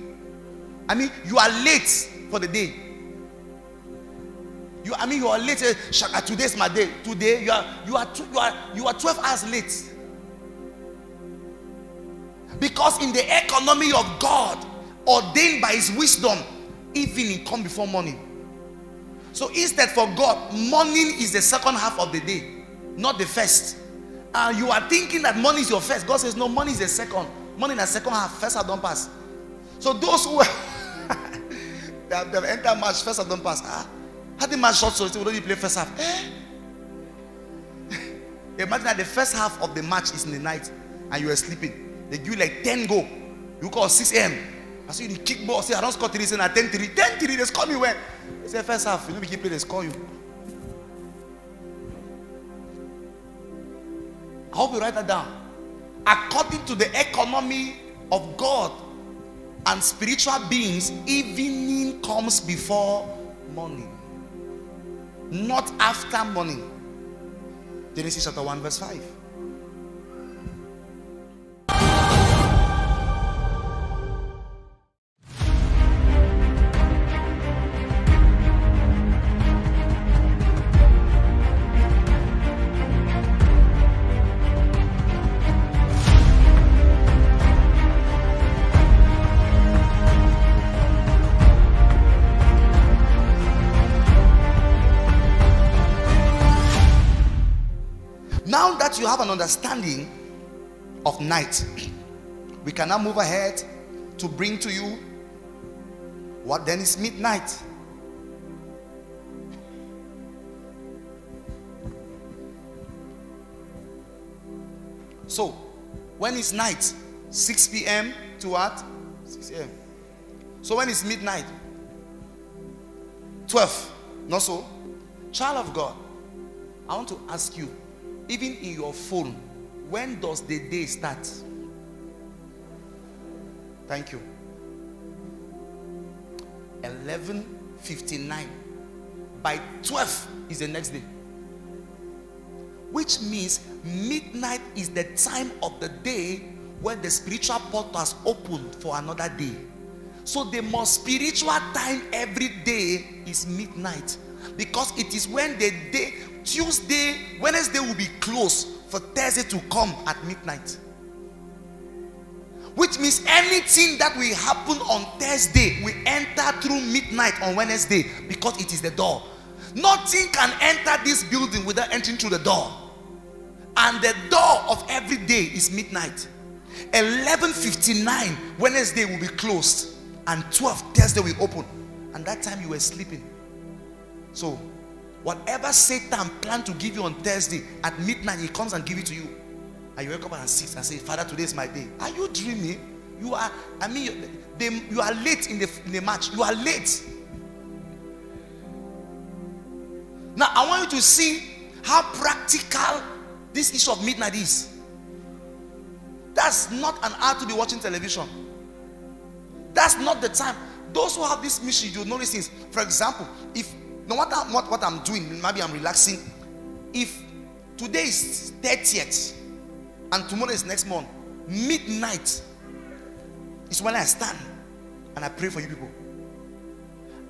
I mean, you are late for the day. You, I mean, you are late. Eh, Shaka, today's my day. Today, you are, you are, you are, you are 12 hours late. Because in the economy of God, ordained by His wisdom, evening come before morning. So instead, for God, morning is the second half of the day, not the first. And you are thinking that morning is your first. God says, No, morning is the second. Morning the second half. First half don't pass. So those who they have, they have entered March, first half don't pass. Ah, had the match short so they already play first half. Eh? Imagine that the first half of the match is in the night and you are sleeping. They give you like 10 go. You call 6 a.m. I see you kick ball. Say, I don't score 3, say, 10 3. 10 3, they score me when? They say, first half, you know, we keep playing, they score you. I hope you write that down. According to the economy of God and spiritual beings, evening comes before morning, not after morning. Genesis chapter 1, verse 5. Have an understanding of night, we can now move ahead to bring to you what then is midnight. So, when is night? 6 p.m. to what? 6 a.m. So, when is midnight? 12. Not so? Child of God, I want to ask you even in your phone, when does the day start? Thank you. 11:59. By 12 is the next day. Which means midnight is the time of the day when the spiritual portal portals open for another day. So the most spiritual time every day is midnight because it is when the day Tuesday, Wednesday will be closed for Thursday to come at midnight. Which means anything that will happen on Thursday will enter through midnight on Wednesday because it is the door. Nothing can enter this building without entering through the door. And the door of every day is midnight. 11:59 Wednesday will be closed and 12 Thursday will open. And that time you were sleeping. So Whatever Satan planned to give you on Thursday at midnight, he comes and give it to you. And you wake up at six and say, Father, today is my day. Are you dreaming? You are, I mean, you, they, you are late in the, in the match. You are late. Now, I want you to see how practical this issue of midnight is. That's not an hour to be watching television. That's not the time. Those who have this mission, you know these things. For example, if no matter what, what I'm doing, maybe I'm relaxing. If today is 30th and tomorrow is next month, midnight is when I stand and I pray for you people.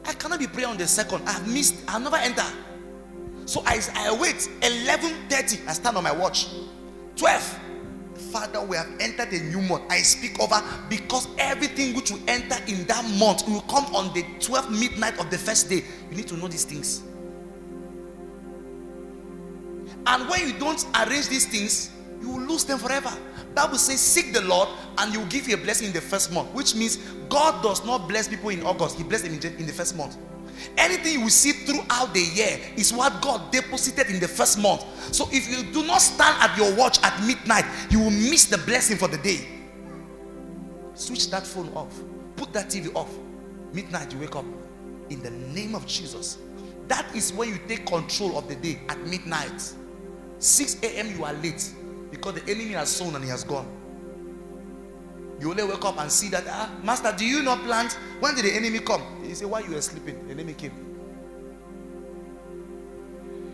I cannot be praying on the second. I have missed, I'll never enter. So I, I wait 11:30. I stand on my watch. 12. Father, we have entered a new month. I speak over because everything which will enter in that month will come on the 12th midnight of the first day. You need to know these things. And when you don't arrange these things, you will lose them forever. Bible says, seek the Lord and you will give you a blessing in the first month, which means God does not bless people in August, He blesses them in the first month. Anything you see throughout the year is what God deposited in the first month. So if you do not stand at your watch at midnight, you will miss the blessing for the day. Switch that phone off, put that TV off. Midnight, you wake up in the name of Jesus. That is when you take control of the day at midnight. 6 a.m., you are late because the enemy has sown and he has gone. You only wake up and see that, ah, Master, do you not plant? When did the enemy come? He said, While you were sleeping, the enemy came.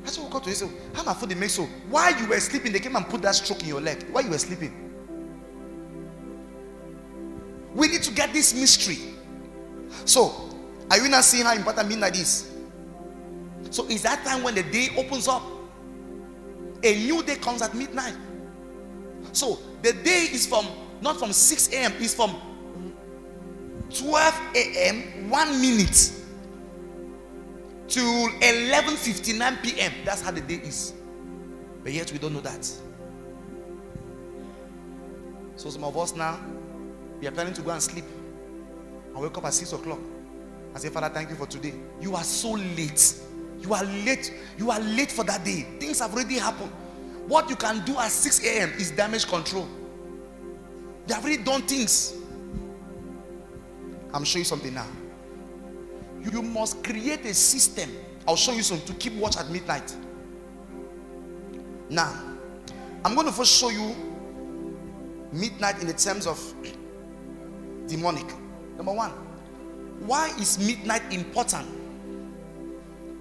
That's what we got to say. How my food they make so? While you were sleeping, they came and put that stroke in your leg. While you were sleeping. We need to get this mystery. So, are you not seeing how important midnight is? So, is that time when the day opens up? A new day comes at midnight. So, the day is from not from 6 a.m., it's from 12 a.m., one minute to 11:59 p.m. That's how the day is. But yet we don't know that. So some of us now, we are planning to go and sleep. I wake up at 6 o'clock. I say, Father, thank you for today. You are so late. You are late. You are late for that day. Things have already happened. What you can do at 6 a.m. is damage control. They have already done things. I'm showing you something now. You must create a system. I'll show you some to keep watch at midnight. Now, I'm going to first show you midnight in the terms of demonic. Number one, why is midnight important?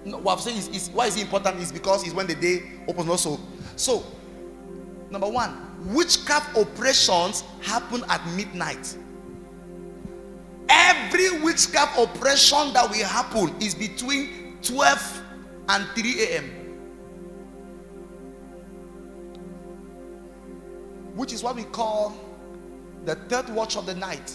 No, what I'm saying is, is why is it important is because it's when the day opens also. So, number one, witchcraft operations happen at midnight. Every witchcraft operation that will happen is between 12 and 3 a.m. Which is what we call the third watch of the night.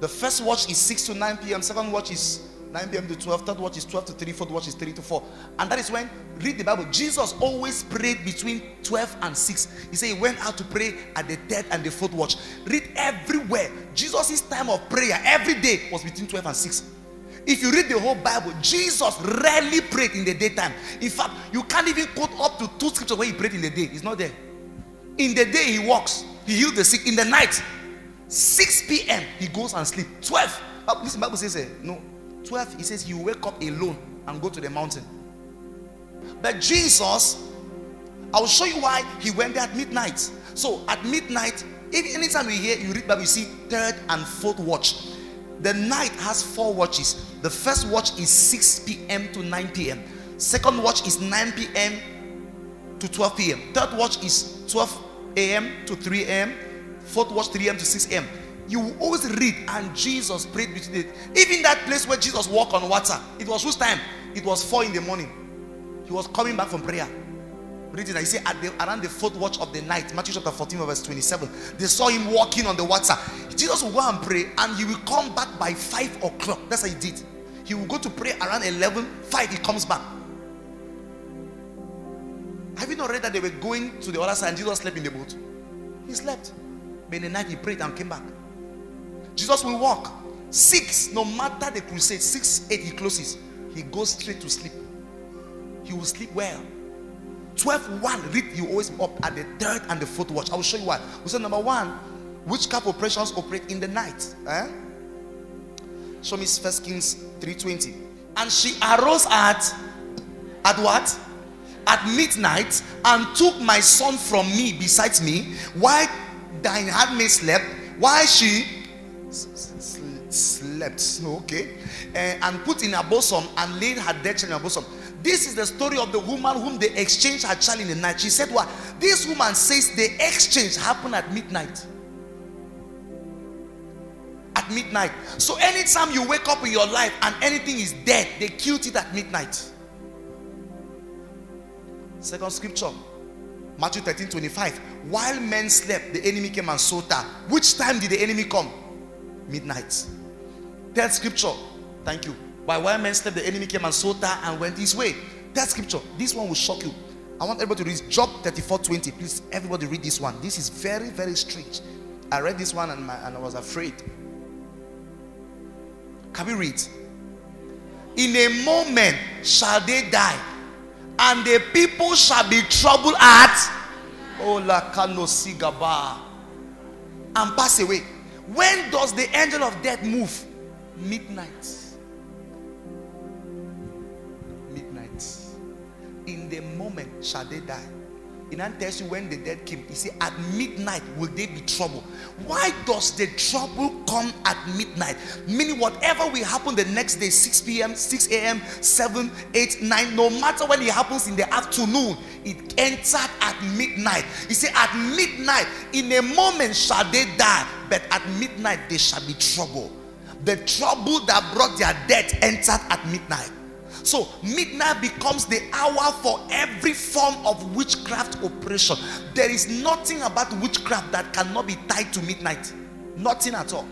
The first watch is 6 to 9 p.m., second watch is 9 p.m. to 12, third watch is 12 to 3, fourth watch is 3 to 4. And that is when, read the Bible, Jesus always prayed between 12 and 6. He said he went out to pray at the third and the fourth watch. Read everywhere. Jesus' time of prayer every day was between 12 and 6. If you read the whole Bible, Jesus rarely prayed in the daytime. In fact, you can't even quote up to two scriptures where he prayed in the day. He's not there. In the day, he walks, he healed the sick. In the night, 6 p.m., he goes and sleep. 12. Listen, Bible says, eh, no, 12, he says, You wake up alone and go to the mountain. But Jesus, I'll show you why he went there at midnight. So at midnight, if anytime you hear you read Bible, you see third and fourth watch. The night has four watches. The first watch is 6 p.m. to 9 p.m. Second watch is 9 p.m. to 12 p.m. Third watch is 12 a.m. to 3 a.m. Fourth watch 3 a.m. to 6 a.m you will always read and Jesus prayed between it. Even that place where Jesus walked on water, it was whose time? It was four in the morning. He was coming back from prayer. Reading, I say at the, around the fourth watch of the night, Matthew chapter 14, verse 27, they saw him walking on the water. Jesus will go and pray and he will come back by five o'clock. That's how he did. He will go to pray around 11, 5, he comes back. Have you not read that they were going to the other side and Jesus slept in the boat? He slept. But in the night he prayed and came back. Jesus will walk. Six, no matter the crusade, six, eight, he closes. He goes straight to sleep. He will sleep well. 12, 1, read you always up at the third and the fourth watch. I will show you why. We said number one, Witchcraft operations operate in the night. Eh? Show me First Kings 3:20. And she arose at at what? At midnight and took my son from me besides me, while thine handmaid slept, Why she slept. Okay. Uh, and put in her bosom and laid her dead child in her bosom. This is the story of the woman whom they exchanged her child in the night. She said, What? This woman says the exchange happened at midnight. At midnight. So anytime you wake up in your life and anything is dead, they killed it at midnight. Second scripture, Matthew 13 25. While men slept, the enemy came and sought her. Which time did the enemy come? Midnight. Third scripture, thank you. By while man slept, the enemy came and sought her and went his way. That scripture, this one will shock you. I want everybody to read Job 34 20. Please, everybody read this one. This is very, very strange. I read this one and, my, and I was afraid. Can we read? In a moment shall they die, and the people shall be troubled at Oh Lakano Sigaba and pass away. When does the angel of death move? Midnight. Midnight. In the moment shall they die. It then tells you when the dead came. He said, At midnight will they be trouble. Why does the trouble come at midnight? Meaning, whatever will happen the next day, 6 p.m., 6 a.m., 7, 8, 9, no matter when it happens in the afternoon, it entered at midnight. He said, At midnight, in a moment shall they die, but at midnight they shall be trouble. The trouble that brought their death entered at midnight. So midnight becomes the hour for every form of witchcraft operation. There is nothing about witchcraft that cannot be tied to midnight. Nothing at all.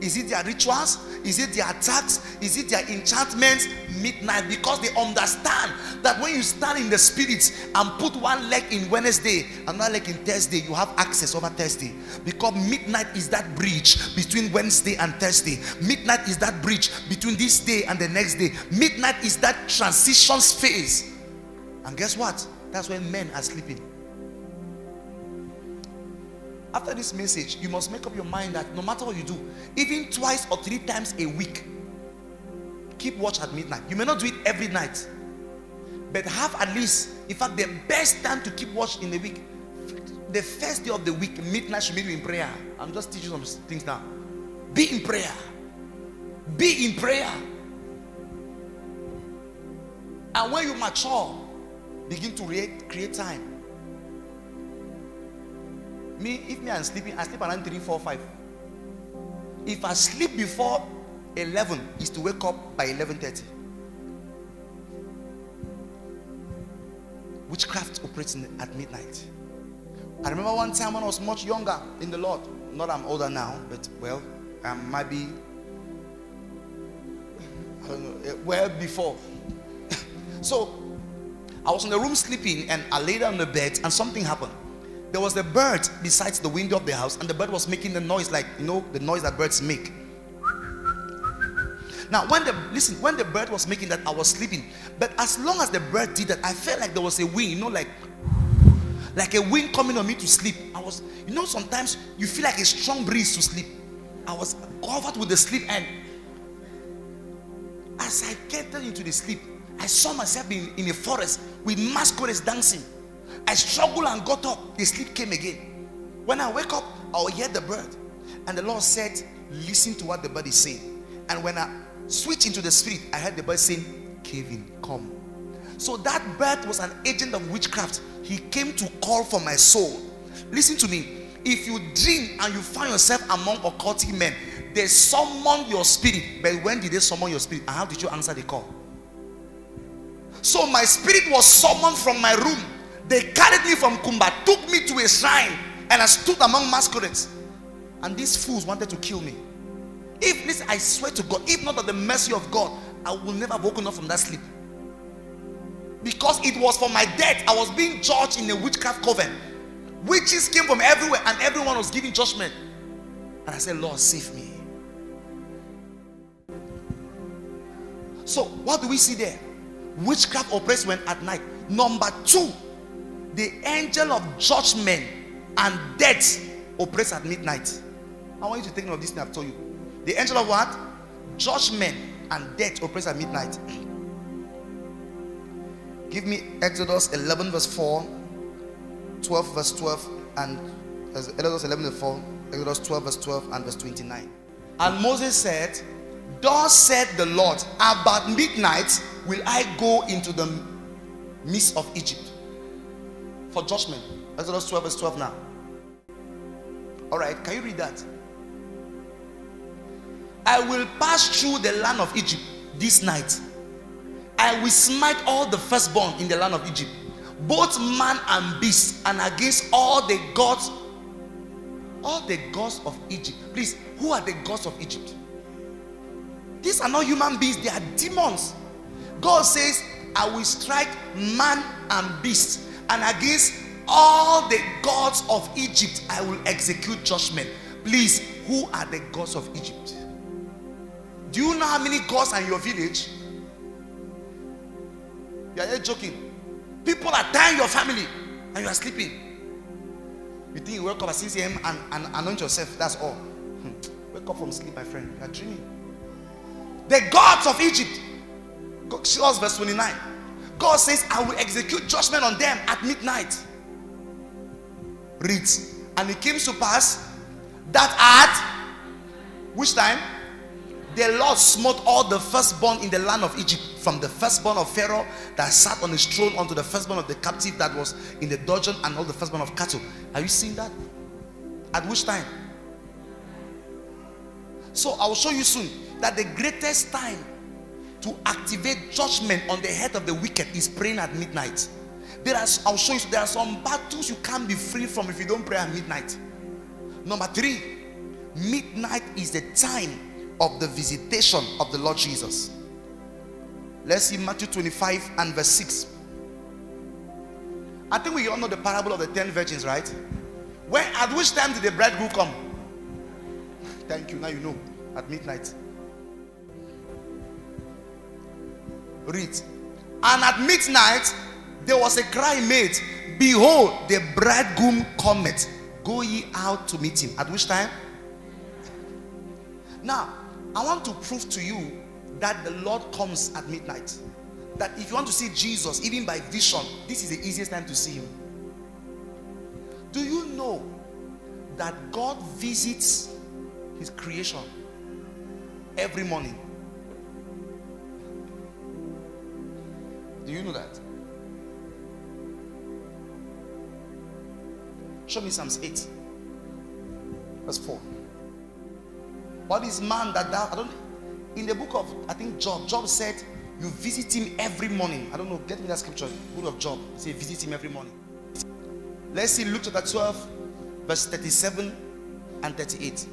Is it their rituals? Is it their attacks? Is it their enchantments? Midnight. Because they understand that when you stand in the spirit and put one leg in Wednesday, another leg in Thursday, you have access over Thursday. Because midnight is that bridge between Wednesday and Thursday. Midnight is that bridge between this day and the next day. Midnight is that transition phase. And guess what? That's when men are sleeping. After this message, you must make up your mind that no matter what you do, even twice or three times a week, keep watch at midnight. You may not do it every night, but have at least, in fact, the best time to keep watch in the week, the first day of the week, midnight should be in prayer. I'm just teaching some things now. Be in prayer. Be in prayer. And when you mature, begin to create, create time me, if me I'm sleeping, I sleep around 3, 4, 5. If I sleep before 11, is to wake up by 11.30. Witchcraft operates at midnight. I remember one time when I was much younger in the Lord. Not I'm older now, but well, I might be I don't know, eh, well before. so I was in the room sleeping and I laid on the bed and something happened there was a bird besides the window of the house, and the bird was making the noise like you know the noise that birds make. Now, when the listen, when the bird was making that, I was sleeping. But as long as the bird did that, I felt like there was a wind, you know, like like a wind coming on me to sleep. I was, you know, sometimes you feel like a strong breeze to sleep. I was covered with the sleep, and as I get into the sleep, I saw myself in, in a forest with masquerades dancing. I struggled and got up. The sleep came again. When I wake up, I'll hear the bird. And the Lord said, Listen to what the bird is saying. And when I switch into the spirit, I heard the bird saying, Kevin, come. So that bird was an agent of witchcraft. He came to call for my soul. Listen to me. If you dream and you find yourself among occultic men, they summon your spirit. But when did they summon your spirit? And how did you answer the call? So my spirit was summoned from my room they carried me from Kumba, took me to a shrine, and I stood among masquerades. And these fools wanted to kill me. If this, I swear to God, if not of the mercy of God, I will never have woken up from that sleep. Because it was for my death, I was being judged in a witchcraft coven. Witches came from everywhere, and everyone was giving judgment. And I said, Lord, save me. So, what do we see there? Witchcraft operates when at night. Number two, the angel of judgment and death operates at midnight. I want you to take note of this thing I've told you. The angel of what? Judgment and death operates at midnight. Give me Exodus 11, verse 4, 12, verse 12, and uh, Exodus 11, verse 4, Exodus 12, verse 12, and verse 29. And Moses said, Thus said the Lord, about midnight will I go into the midst of Egypt for judgment. Exodus 12, verse 12 now. All right, can you read that? I will pass through the land of Egypt this night. I will smite all the firstborn in the land of Egypt, both man and beast, and against all the gods, all the gods of Egypt. Please, who are the gods of Egypt? These are not human beings, they are demons. God says, I will strike man and beast, and against all the gods of Egypt, I will execute judgment. Please, who are the gods of Egypt? Do you know how many gods are in your village? You are joking. People are dying your family and you are sleeping. You think you wake up at 6 a.m. And, and anoint yourself. That's all. Hmm. Wake up from sleep, my friend. You are dreaming. The gods of Egypt. God, verse 29. God says, I will execute judgment on them at midnight. Read. And it came to pass that at which time? The Lord smote all the firstborn in the land of Egypt, from the firstborn of Pharaoh that sat on his throne unto the firstborn of the captive that was in the dungeon, and all the firstborn of cattle. Are you seeing that? At which time? So I will show you soon that the greatest time to activate judgment on the head of the wicked is praying at midnight. There are, I'll show you, there are some battles you can't be free from if you don't pray at midnight. Number three, midnight is the time of the visitation of the Lord Jesus. Let's see Matthew 25 and verse 6. I think we all know the parable of the ten virgins, right? When at which time did the bridegroom come? Thank you. Now you know. At midnight. Read. And at midnight there was a cry made, Behold, the bridegroom cometh. Go ye out to meet him. At which time? Now, I want to prove to you that the Lord comes at midnight. That if you want to see Jesus, even by vision, this is the easiest time to see him. Do you know that God visits his creation every morning? Do you know that? Show me Psalms 8, verse 4. What is man that thou, I don't, in the book of, I think Job, Job said, you visit him every morning. I don't know, get me that scripture, book of Job. Say, visit him every morning. Let's see Luke chapter 12, verse 37 and 38.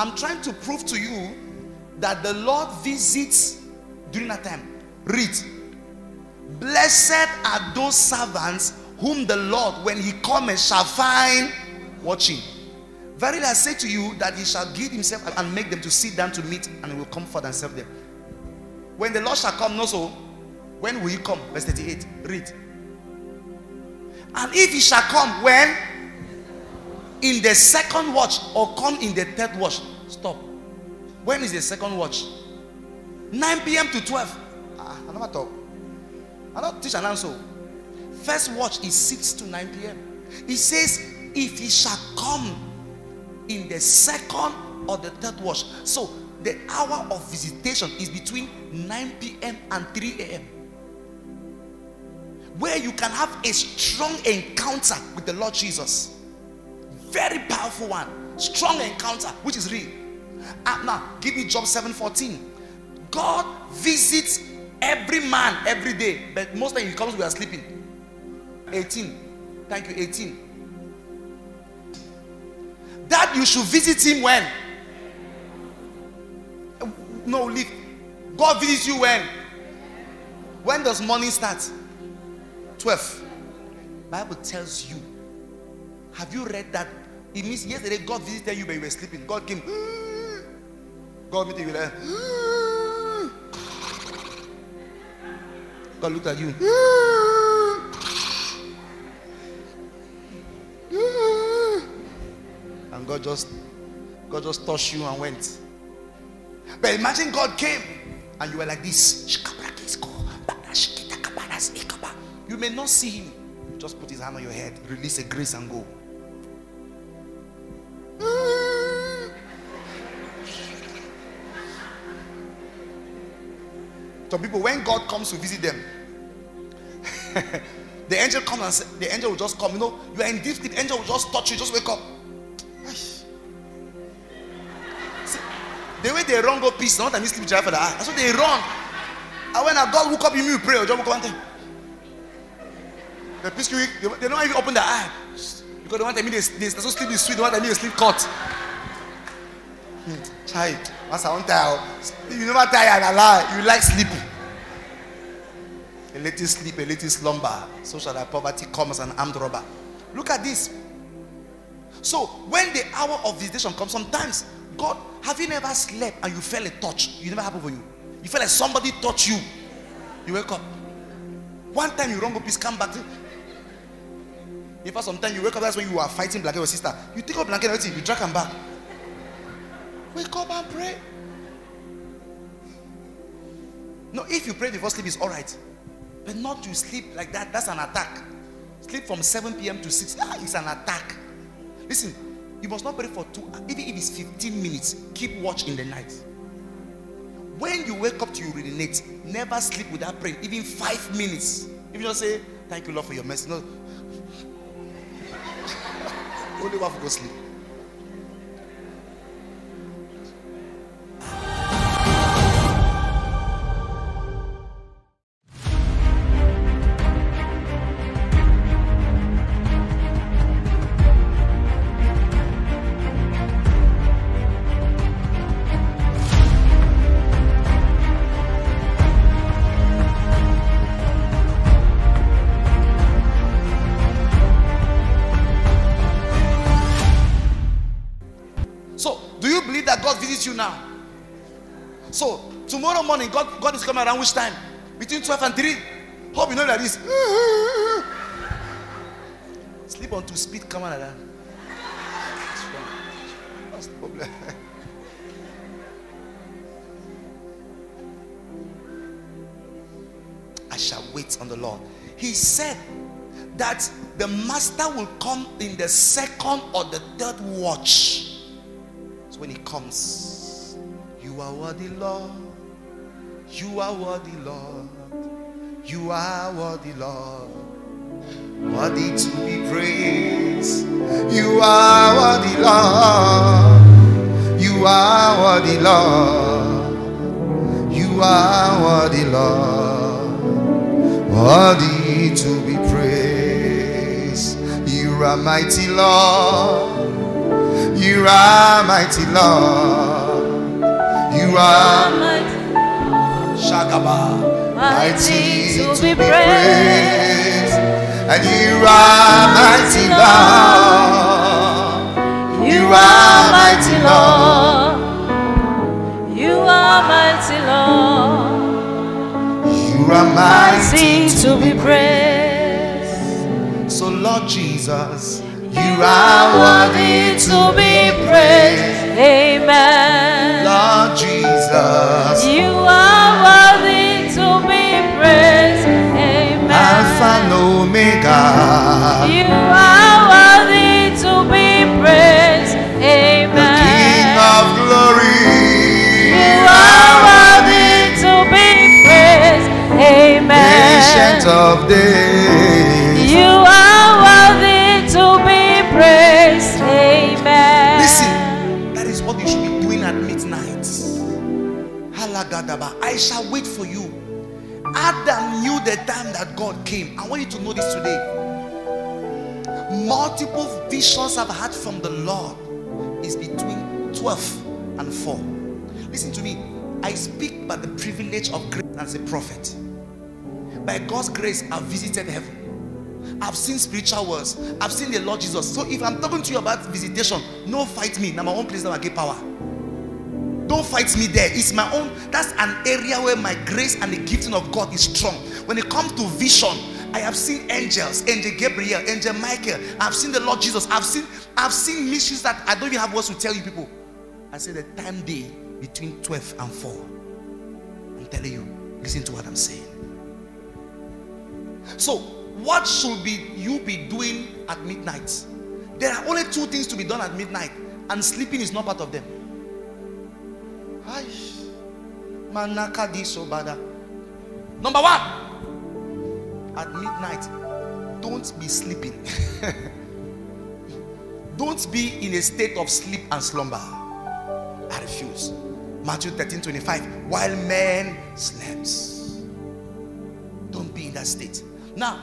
I'm trying to prove to you that the Lord visits during that time. Read. Blessed are those servants whom the Lord, when he comes, shall find watching. Verily I say to you that he shall give himself and make them to sit down to meat, and he will comfort and serve them. When the Lord shall come, no so. When will he come? Verse 38. Read. And if he shall come, when? In the second watch or come in the third watch. Stop. When is the second watch? 9 p.m. to 12. Ah, I never talk. I don't teach an answer. First watch is 6 to 9 p.m. He says, if he shall come in the second or the third watch. So the hour of visitation is between 9 p.m. and 3 a.m. Where you can have a strong encounter with the Lord Jesus. Very powerful one. Strong encounter, which is real. Uh, now, give me Job 7:14. God visits every man every day, but most of he comes we are sleeping. 18. Thank you, 18. That you should visit him when? No, leave. God visits you when? When does morning start? 12. Bible tells you. Have you read that? It means yesterday God visited you, but you were sleeping. God came. Hmm. God met you like. Hmm. God looked at you. And God just God just touched you and went. But imagine God came and you were like this. You may not see him. Just put his hand on your head, release a grace and go. Some people, when God comes to visit them, the angel comes and say, the angel will just come. You know, you are in deep sleep, angel will just touch you, just wake up. See, the way they run go peace, not that sleep for the eye. That's what they run. And when a God woke up, you me you pray, or just woke up and tell. The peace they, don't even open their eye. Because they want to me they, they, they sleep is sweet, they want to me they sleep cut. Child, once I want to you never tired and lie. You like sleep. A little sleep, a little slumber. So shall thy poverty come as an armed robber. Look at this. So when the hour of visitation comes, sometimes God, have you never slept and you felt a touch? You never happened for you. You feel like somebody touched you. You wake up. One time you run go please come back. In fact, sometimes you wake up, that's when you are fighting blanket your sister. You take up blanket you drag them back. Wake up and pray. No, if you pray before sleep, it's all right. But not to sleep like that, that's an attack. Sleep from 7 p.m. to 6, ah, it's an attack. Listen, you must not pray for two, even if it's 15 minutes, keep watch in the night. When you wake up to urinate, never sleep without praying, even five minutes. If you just say, Thank you, Lord, for your mercy. No. Only one for go sleep. Around which time? Between 12 and 3. Hope you know that this. Sleep on to speed, come on like that. What's the problem? I shall wait on the Lord. He said that the master will come in the second or the third watch. So when he comes, you are worthy, Lord. You are worthy, Lord. You are worthy, Lord. Worthy to be praised. You are worthy, Lord. You are worthy, Lord. You are worthy, Lord. Worthy to be praised. You are mighty, Lord. You are mighty, Lord. You are Shagaba, mighty to be praised, and you are mighty Lord. You are mighty Lord. You are mighty Lord. You are mighty to be praised. So Lord Jesus, you are worthy to be praised. Amen. Lord Jesus. You are You are worthy to be praised. Amen. The King of glory. You are worthy to be praised. Amen. Ancient of days. You are worthy to be praised. Amen. Listen. That is what you should be doing at midnight. I shall wait for you. Adam knew the time that God came. I want you to know this today. Multiple visions I've had from the Lord is between 12 and 4. Listen to me. I speak by the privilege of grace as a prophet. By God's grace, I've visited heaven. I've seen spiritual words. I've seen the Lord Jesus. So if I'm talking to you about visitation, no fight me. Now my own place that I get power. Don't fight me there. It's my own. That's an area where my grace and the gifting of God is strong. When it comes to vision, I have seen angels, Angel Gabriel, Angel Michael. I've seen the Lord Jesus. I've seen, I've seen mysteries that I don't even have words to tell you people. I said the time day between 12 and 4. I'm telling you, listen to what I'm saying. So, what should be you be doing at midnight? There are only two things to be done at midnight, and sleeping is not part of them. Manaka di so bada. Number one, at midnight, don't be sleeping. don't be in a state of sleep and slumber. I refuse. Matthew 13 25. While men slept, don't be in that state. Now,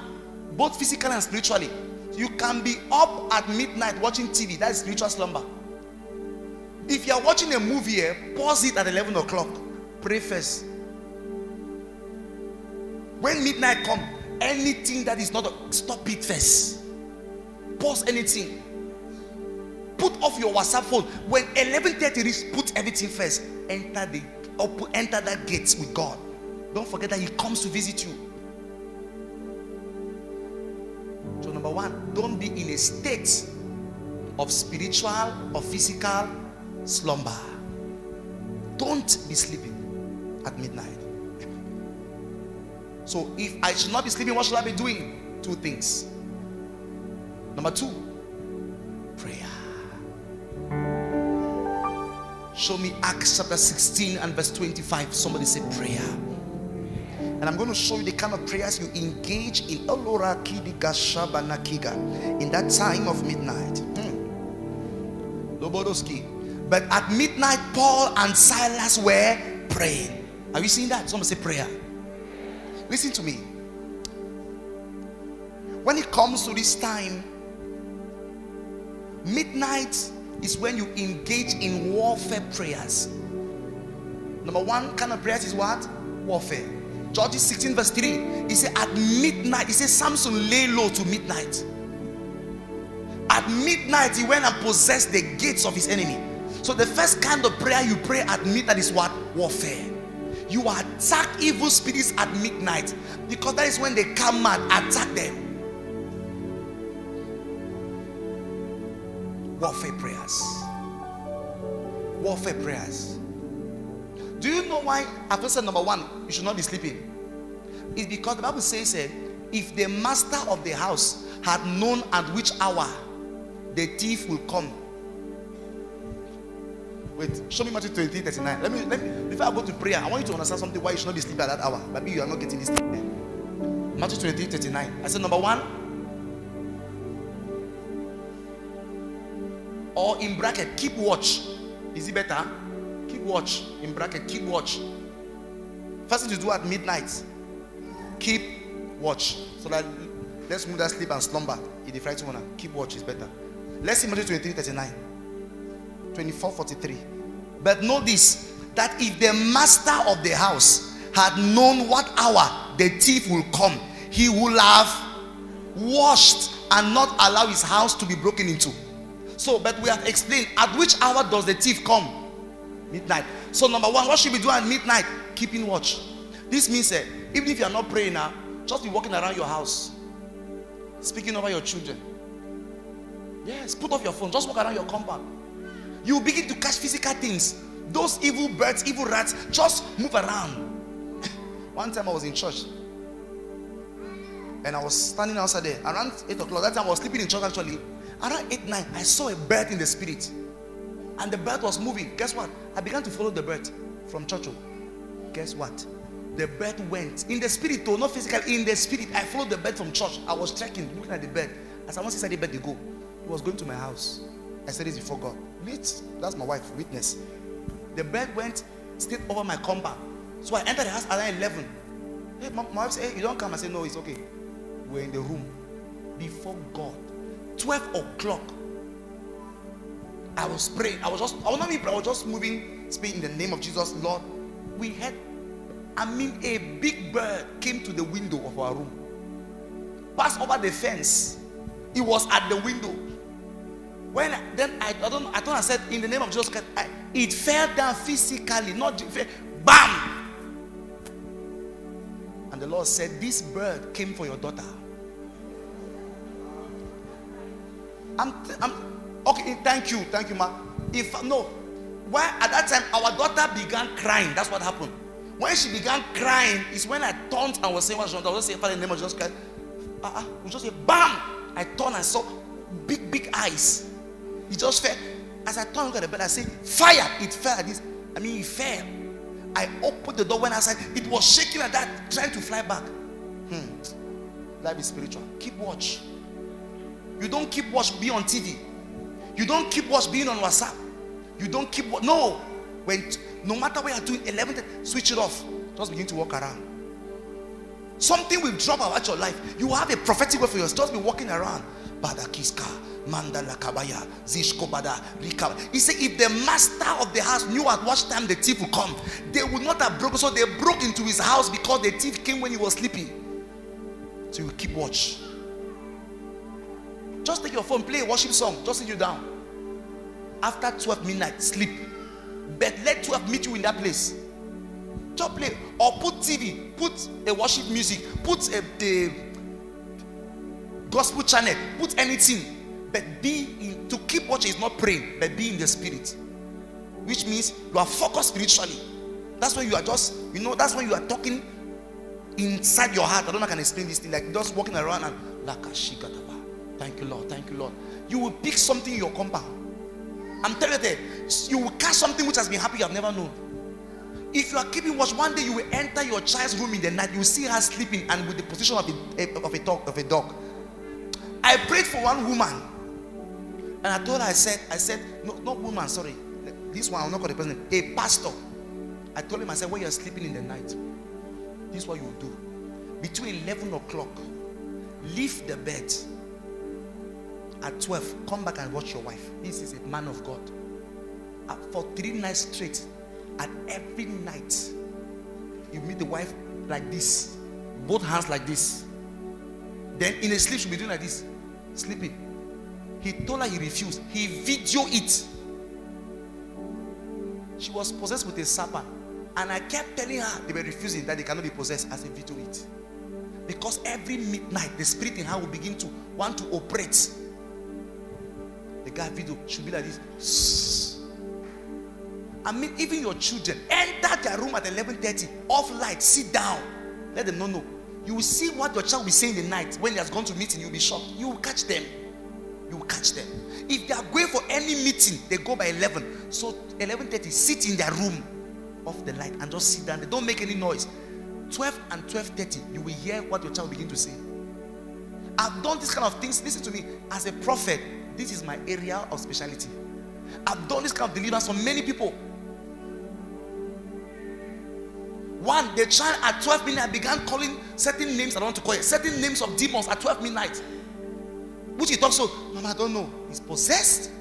both physically and spiritually, you can be up at midnight watching TV. That is spiritual slumber. If you are watching a movie, here, eh, pause it at 11 o'clock. Pray first. When midnight come, anything that is not a, stop it first. Pause anything. Put off your WhatsApp phone. When 11:30 is, put everything first. Enter the enter that gate with God. Don't forget that He comes to visit you. So, number one, don't be in a state of spiritual or physical slumber. Don't be sleeping at midnight. So, if I should not be sleeping, what should I be doing? Two things. Number two, prayer. Show me Acts chapter 16 and verse 25. Somebody say prayer. And I'm going to show you the kind of prayers you engage in in that time of midnight. Hmm. But at midnight, Paul and Silas were praying. Have you seen that? Someone say prayer. Listen to me. When it comes to this time, midnight is when you engage in warfare prayers. Number one kind of prayers is what? Warfare. Judges 16, verse 3. He said, At midnight, he said, Samson lay low to midnight. At midnight, he went and possessed the gates of his enemy. So, the first kind of prayer you pray at midnight is what? Warfare. You attack evil spirits at midnight because that is when they come mad, attack them. Warfare prayers. Warfare prayers. Do you know why I've number one, you should not be sleeping? It's because the Bible says that if the master of the house had known at which hour the thief will come. Wait, show me Matthew 23, 39. Let me let me before I go to prayer, I want you to understand something why you should not be sleeping at that hour. Maybe you are not getting this. Matthew 23, 39. I said number one. Or in bracket, keep watch. Is it better? keep watch in bracket keep watch first thing to do at midnight keep watch so that let's move that sleep and slumber in the friday morning keep watch is better let's see Matthew 23 39 24 43 but know this that if the master of the house had known what hour the thief will come he would have washed and not allow his house to be broken into so but we have explained at which hour does the thief come midnight. So, number one, what should we do at midnight? Keeping watch. This means that even if you are not praying now, just be walking around your house, speaking over your children. Yes, put off your phone, just walk around your compound. You begin to catch physical things. Those evil birds, evil rats, just move around. One time I was in church and I was standing outside there around 8 o'clock. That time I was sleeping in church actually. Around 8 9, I saw a bird in the spirit and the bird was moving. Guess what? I began to follow the bird from Churchill. Guess what? The bird went in the spirit, though not physically, in the spirit. I followed the bird from church. I was checking, looking at the bird. As I was inside the bird, they go. He was going to my house. I said this before God. Wait, that's my wife, witness. The bird went straight over my compound. So I entered the house around 11. Hey, my, my wife said, Hey, you don't come. I said, No, it's okay. We're in the room before God. 12 o'clock. I was praying. I was just, I was not even I was just moving, speaking in the name of Jesus, Lord. We had, I mean, a big bird came to the window of our room, passed over the fence. It was at the window. When I, then I, I don't I thought I said in the name of Jesus Christ, I, it fell down physically, not bam. And the Lord said, This bird came for your daughter. I'm, I'm okay, eh, thank you, thank you, ma. If no, why at that time our daughter began crying. That's what happened. When she began crying, is when I turned and was saying, What's wrong? I was saying, Father, in the name of Jesus Christ. Uh-uh, we just say, Bam! I turned and saw big, big eyes. He just fell. As I turned at the bed, I said, fire! It fell like this. I mean, it fell. I opened the door when I said it was shaking like that, trying to fly back. Hmm. Life is spiritual. Keep watch. You don't keep watch being on TV. You don't keep watch being on WhatsApp. You don't keep watch. No. When no matter what you're doing, 11, switch it off. Just begin to walk around. Something will drop about your life. You have a prophetic word for yourself. Just be walking around. Badakiska, Mandala Kabaya, Zishkobada, Rikaba. He said, if the master of the house knew at what time the thief would come, they would not have broken. So they broke into his house because the thief came when he was sleeping. So you keep watch. Just take your phone, play a worship song, just sit you down. After 12 midnight, sleep. But let 12 meet you in that place. Just play or put TV, put a worship music, put a, a gospel channel, put anything. But be in, to keep watch is not praying, but be in the spirit, which means you are focused spiritually. That's when you are just, you know, that's when you are talking inside your heart. I don't know I can explain this thing, like just walking around and thank you, Lord, thank you, Lord. You will pick something in your compound. I'm telling you, you will catch something which has been happening you have never known. If you are keeping watch, one day you will enter your child's room in the night. You will see her sleeping and with the position of a, of a dog. Of a dog. I prayed for one woman, and I told her, I said, I said, no, not woman, sorry, this one I'm not call the person, a pastor. I told him, I said, when you're sleeping in the night, this is what you do. Between 11 o'clock, leave the bed. At 12, come back and watch your wife. This is a man of God. Uh, for three nights straight, and every night, you meet the wife like this, both hands like this. Then in a sleep, she'll be doing like this, sleeping. He told her he refused. He video it. She was possessed with a serpent. And I kept telling her they were refusing that they cannot be possessed as a video it. Because every midnight, the spirit in her will begin to want to operate. The guy video should be like this. I mean, even your children enter their room at 11:30, off light, sit down, let them know. You will see what your child will say in the night when he has gone to meeting. You'll be shocked. You will catch them. You will catch them. If they are going for any meeting, they go by 11. So 11:30, sit in their room, off the light, and just sit down. They don't make any noise. 12 and 12:30, you will hear what your child begin to say. I've done this kind of things. Listen to me. As a prophet, this is my area of specialty. I've done this kind of deliverance for many people. One, the child at 12 midnight began calling certain names I don't want to call it, certain names of demons at 12 midnight. Which he thought so, Mama, I don't know. He's possessed.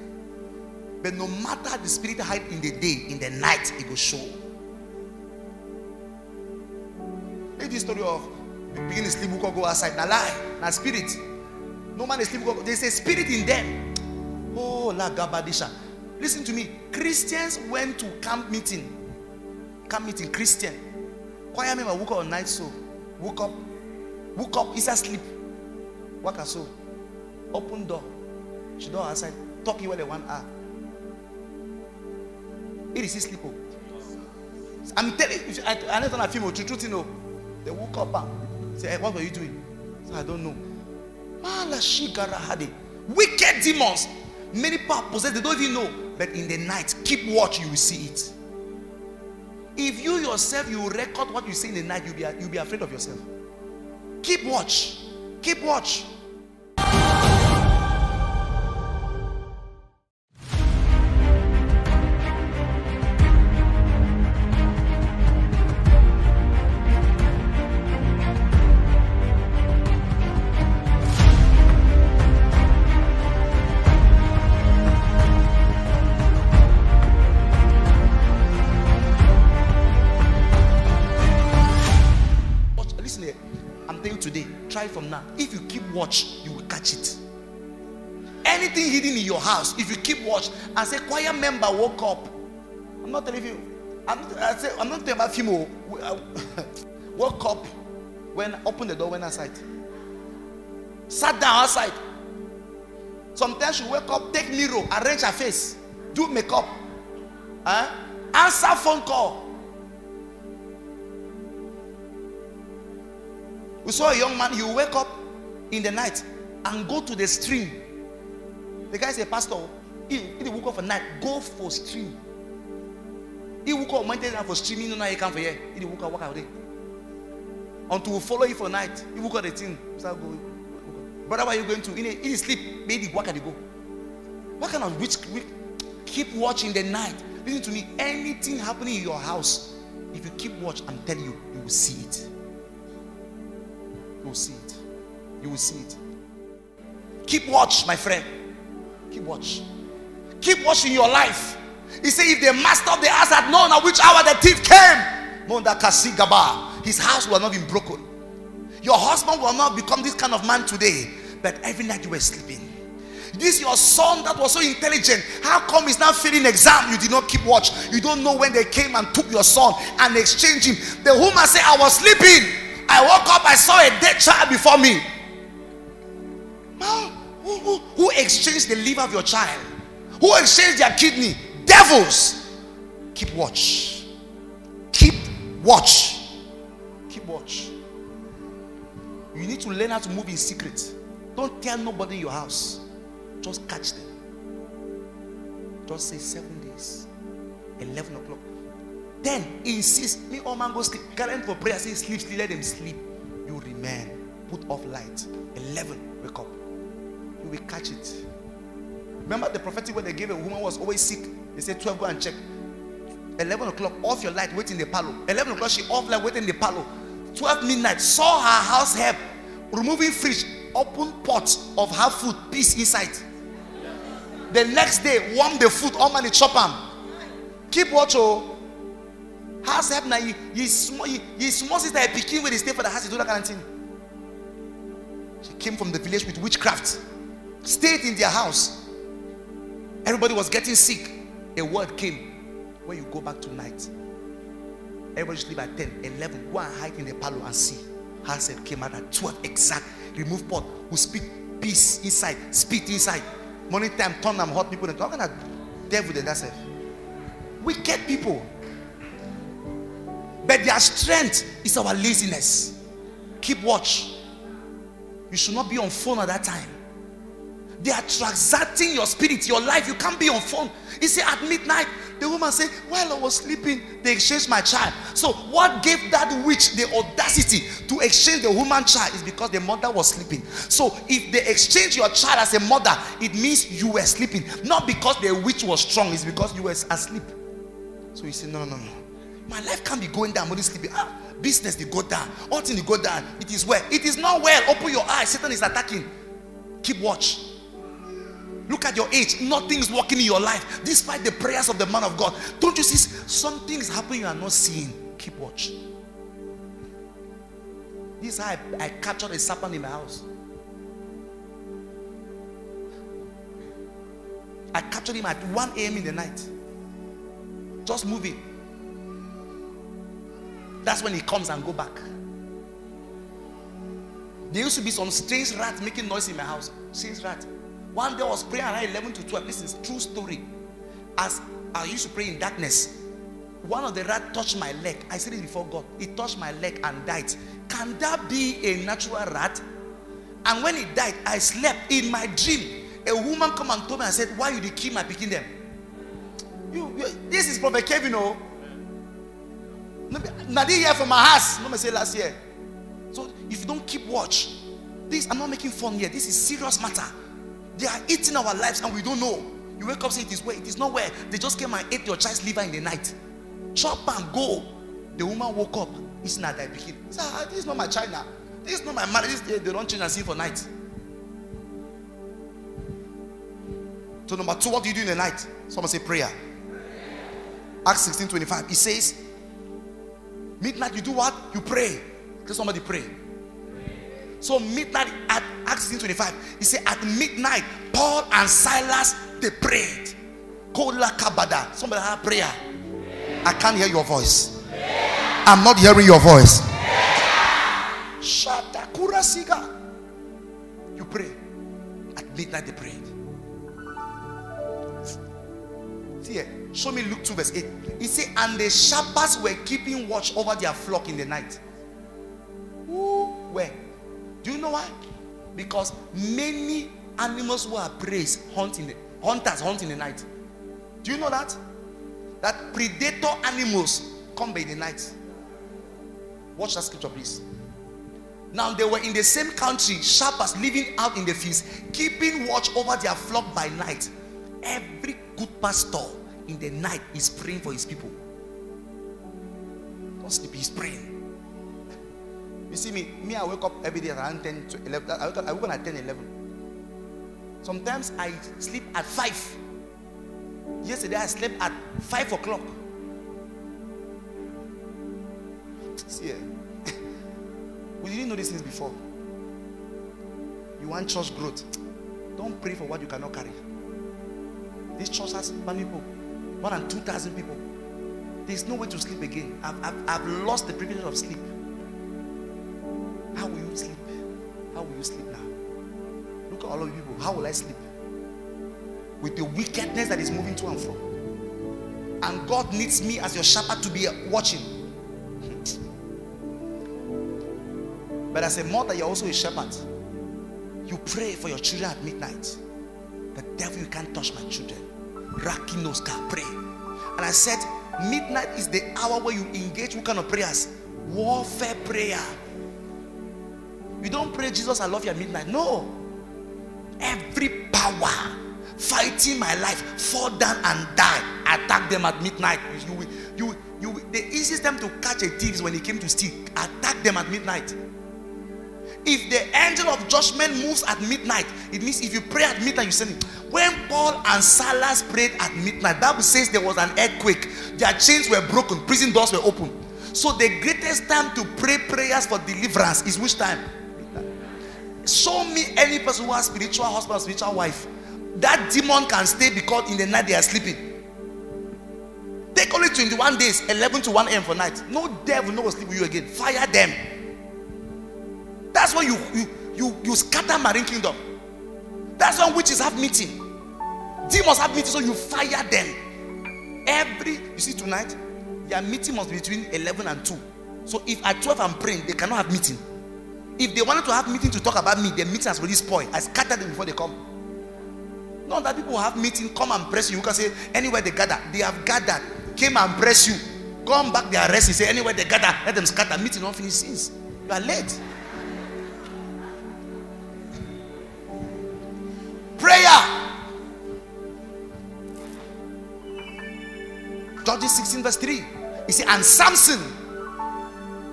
But no matter the spirit hide in the day, in the night, it will show. Maybe the story of begin to sleep, go outside. Now lie, now spirit. No man is sleep, there's a spirit in them. Oh, la gabadisha. Listen to me. Christians went to camp meeting. Camp meeting, Christian. Choir member woke up on night so. Woke up. Woke up, is asleep. Waka so. Open door. She door outside. Talking you well one hour. It is sleep. Oh. I'm telling you, I, I never done a film, truth, you know. They woke up and say, hey, what were you doing? So I don't know. Wicked demons. Many people possessed, they don't even know. But in the night, keep watch, you will see it. If you yourself you record what you see in the night, you'll be, you'll be afraid of yourself. Keep watch. Keep watch. Keep watch and say, choir member woke up. I'm not telling you. I'm not, I say, I'm not talking about female. woke up when opened the door, went outside. Sat down outside. Sometimes you wake up, take mirror, arrange her face, do makeup, huh? answer phone call. We saw a young man, he wake up in the night and go to the stream. The guy said, Pastor, he, he woke up for night, go for stream. He woke up Monday night for streaming, no, he come for here. He woke up, walk out there. Until we follow you for night, he woke up the thing, start going. Brother, where are you going to? In, a, in sleep, maybe walk at the go. What kind of witch, witch? Keep watching the night. Listen to me. Anything happening in your house, if you keep watch, I'm telling you, you will see it. You will see it. You will see it. Keep watch, my friend. Keep watch. Keep watching your life. He said, if the master of the house had known at which hour the thief came, his house will not be broken. Your husband will not become this kind of man today, but every night you were sleeping. This your son that was so intelligent. How come he's not failing exam? You did not keep watch. You don't know when they came and took your son and exchanged him. The woman said, I was sleeping. I woke up, I saw a dead child before me. Who, who, who exchanged the liver of your child? Who exchanged their kidney? Devils. Keep watch. Keep watch. Keep watch. You need to learn how to move in secret. Don't tell nobody in your house. Just catch them. Just say seven days. 11 o'clock. Then insist. Me all man go sleep. Current for prayer. Say sleep, sleep. Let them sleep. You remain. Put off light. 11. Wake up. You will catch it. Remember the prophetic word they gave a woman was always sick. They said 12 go and check. 11 o'clock off your light wait in the parlor. 11 o'clock she off light wait in the parlor. 12 midnight saw her house help removing fridge open pot of her food piece inside. The next day warm the food all man chop am. Keep watch oh. House help na you small you, you small sister pikin wey dey stay for the house dey do that kind of thing. She came from the village with witchcraft. Stayed in their house everybody was getting sick. A word came. When you go back tonight everybody sleep at 10 11 go and hide in the parlor and see. Hansel came out at 12 exact. Remove pot. Who speak peace inside. Spit inside. Morning time turn them hot people. And talk kind of devil than that self wicked people. But their strength is our laziness. Keep watch. You should not be on phone at that time they are transacting your spirit, your life. You can't be on phone. He said at midnight, the woman said, While I was sleeping, they exchanged my child. So, what gave that witch the audacity to exchange the woman child is because the mother was sleeping. So, if they exchange your child as a mother, it means you were sleeping. Not because the witch was strong, it's because you were asleep. So he said, No, no, no. My life can't be going down, only sleeping. Ah, business they go down, all things they go down. It is well. It is not well. Open your eyes. Satan is attacking. Keep watch. Look at your age. Nothing is working in your life, despite the prayers of the man of God. Don't you see something is happening you are not seeing? Keep watch. This is how I, I captured a serpent in my house. I captured him at 1 a.m. in the night. Just moving. That's when he comes and go back. There used to be some strange rat making noise in my house. Strange rat. One day I was praying around 11 to 12. This is true story. As I used to pray in darkness, one of the rat touched my leg. I said it before God. It touched my leg and died. Can that be a natural rat? And when it died, I slept in my dream. A woman come and told me, I said, Why you did kill my picking them? You, you, this is Prophet Kevin, oh. Nadi here from my house. No me say last year. So if you don't keep watch, this I'm not making fun here. This is serious matter. They are eating our lives and we don't know. You wake up say it is where it is not where they just came and ate your child's liver in the night. Chop and go. The woman woke up. It's not that begin. Ah, this is not my child now. This is not my marriage. This, they don't change and see for night. So number two, what do you do in the night? Someone say prayer. Acts 16 25. He says, midnight you do what? You pray. Can somebody pray? So midnight at Acts 16 25. He said, at midnight, Paul and Silas they prayed. Kola kabada. Somebody have prayer. I can't hear your voice. I'm not hearing your voice. Shatakura siga. You pray. At midnight they prayed. See here, show me Luke 2, verse 8. He said, And the shepherds were keeping watch over their flock in the night. Ooh, where? Do you know why? Because many animals who are prey hunt in the hunters hunt in the night. Do you know that? That predator animals come by the night. Watch that scripture, please. Now they were in the same country, shepherds living out in the fields, keeping watch over their flock by night. Every good pastor in the night is praying for his people. Don't sleep, he's praying. You see me, me, I wake up every day around 10 to 11. I wake up, I wake up at 10, 11. Sometimes I sleep at 5. Yesterday I slept at 5 o'clock. See, eh? we didn't know these things before. You want church growth? Don't pray for what you cannot carry. This church has many people, more than 2,000 people. There's no way to sleep again. I've, I've, I've lost the privilege of sleep. How will you sleep? How will you sleep now? Look at all of you people. How will I sleep? With the wickedness that is moving to and fro. And God needs me as your shepherd to be watching. But as a mother, you're also a shepherd. You pray for your children at midnight. The devil, you can't touch my children. Rakinoska, pray. And I said, midnight is the hour where you engage what kind of prayers? Warfare prayer. You don't pray, Jesus, I love you at midnight. No. Every power fighting my life, fall down and die. Attack them at midnight. You, you, you, the easiest time to catch a thief is when he came to steal. Attack them at midnight. If the angel of judgment moves at midnight, it means if you pray at midnight, you send him. When Paul and Silas prayed at midnight, Bible says there was an earthquake. Their chains were broken, prison doors were open. So the greatest time to pray prayers for deliverance is which time? Show me any person who has spiritual husband, spiritual wife. That demon can stay because in the night they are sleeping. Take only 21 days, 11 to 1 a.m. for night. No devil no will sleep with you again. Fire them. That's why you you you, you scatter marine kingdom. That's when witches have meeting. Demons have meeting, so you fire them. Every you see tonight, their meeting must be between 11 and 2. So if at 12 I'm praying, they cannot have meeting. If they wanted to have meeting to talk about me, the meeting has already spoiled. I scatter them before they come. Not that people have meeting, come and press you. You can say anywhere they gather, they have gathered, came and press you. Come back, they arrest you. Say anywhere they gather, let them scatter. Meeting not finish since. You are late. Prayer. Judges 16, verse 3. He said, and Samson.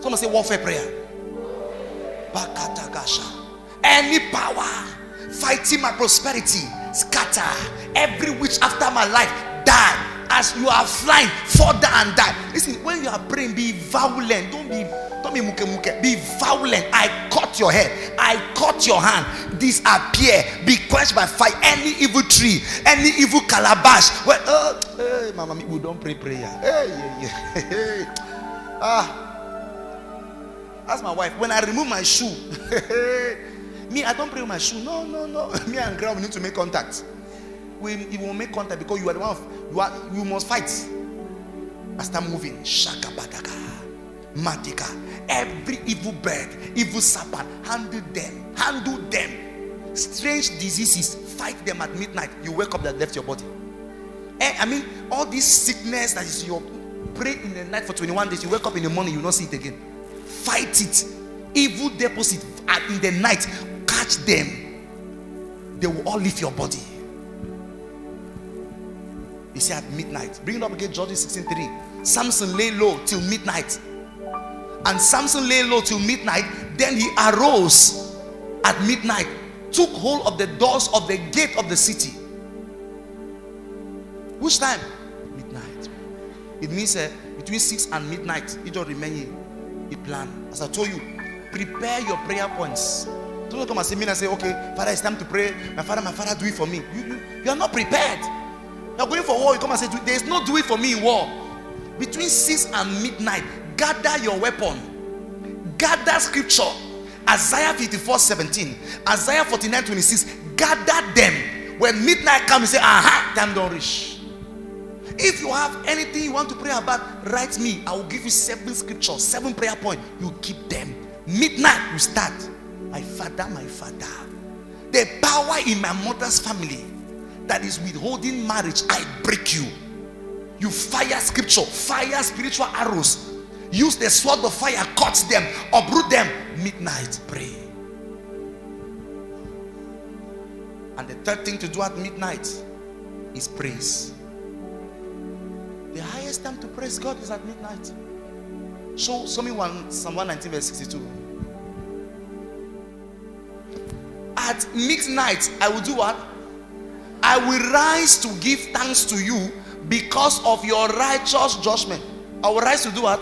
Someone say warfare prayer. Any power fighting my prosperity, scatter. Every witch after my life, die. As you are flying, down and die. Listen, when you are praying, be violent. Don't be don't be muke muke. Be violent. I cut your head. I cut your hand. Disappear. Be quenched by fire. Any evil tree, any evil calabash. Well, uh, hey, mama, we don't pray prayer. Hey, yeah, yeah. Ah. Ask my wife. When I remove my shoe, me, I don't pray with my shoe. No, no, no. Me and girl, we need to make contact. We, we will make contact because you are the one. Of, you are. You must fight. I start moving. Shaka badaka, matika. Every evil bird, evil serpent, handle them. Handle them. Strange diseases, fight them at midnight. You wake up that left your body. Eh, I mean, all this sickness that is your pray in the night for 21 days. You wake up in the morning, you not see it again. Fight it. Evil deposit in the night, catch them. They will all leave your body. He said at midnight. Bring it up again, Judges 16 3. Samson lay low till midnight. And Samson lay low till midnight. Then he arose at midnight, took hold of the doors of the gate of the city. Which time? Midnight. It means uh, between 6 and midnight. It don't remain a plan. As I told you, prepare your prayer points. Don't come and say me and say, okay, Father, it's time to pray. My father, my father, do it for me. You, you, you are not prepared. You're going for war. You come and say, there is no do it for me in war. Between 6 and midnight, gather your weapon. Gather scripture. Isaiah 54 17. Isaiah 49 26. Gather them. When midnight comes, you say, aha, time don't reach. If you have anything you want to pray about, write me. I will give you seven scriptures, seven prayer points. You keep them. Midnight, you start. My father, my father. The power in my mother's family that is withholding marriage, I break you. You fire scripture, fire spiritual arrows. Use the sword of fire, cut them, uproot them. Midnight, pray. And the third thing to do at midnight is praise. Highest time to praise God is at midnight. Show, show me one, Psalm 119, verse 62. At midnight, I will do what? I will rise to give thanks to you because of your righteous judgment. I will rise to do what?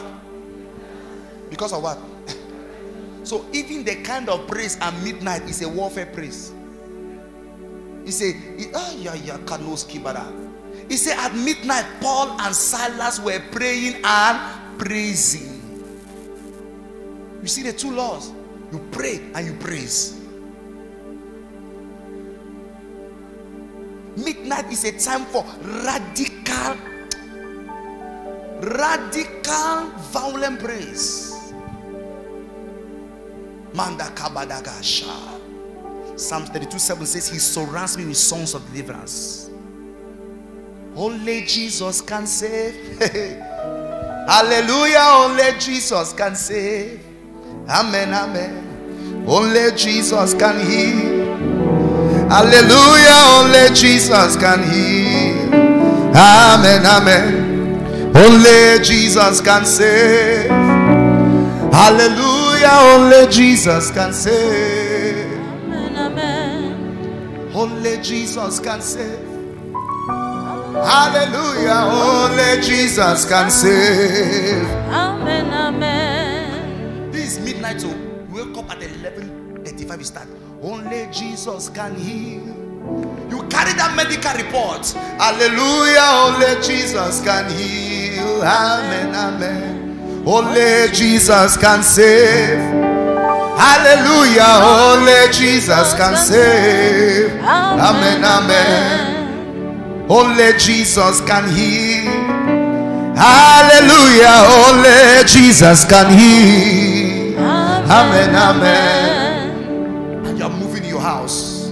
Because of what? so even the kind of praise at midnight is a warfare praise. He said, ah, yeah, yeah, kanos kibara. He said, at midnight, Paul and Silas were praying and praising. You see the two laws. You pray and you praise. Midnight is a time for radical, radical, violent praise. Manda kabadagasha. Psalm 32 7 says, He surrounds me with songs of deliverance. Only Jesus can save. Hallelujah. Only Jesus can save. Amen. Amen. Only Jesus can heal. Hallelujah. Only Jesus can heal. Amen. Amen. Only Jesus can save. Hallelujah. Only Jesus can save. Amen, amen. Only Jesus can save. Hallelujah. Only Jesus can save. Amen, amen. This is midnight, so wake up at 11:35. You start. Only Jesus can heal. You carry that medical report. Hallelujah. Only Jesus can heal. Amen. Amen. Only Jesus can save. Hallelujah. Only Jesus can save. Amen. Amen. Only Jesus can heal. Hallelujah. Only Jesus can heal. Amen. Amen. And you are moving your house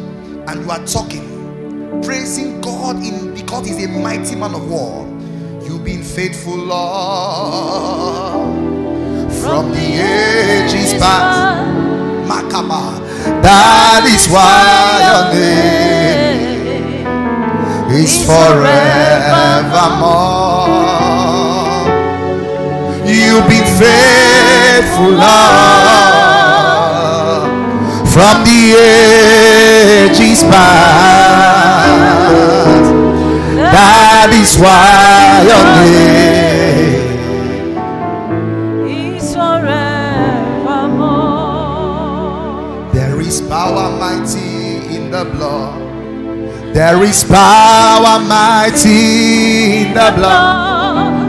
and you are talking, praising God in because He's a mighty man of war. You've been faithful, Lord, from the ages past. Makaba. That is why your name is forevermore. You've been faithful, Lord, from the ages past. That is why your name. There is power mighty in the blood.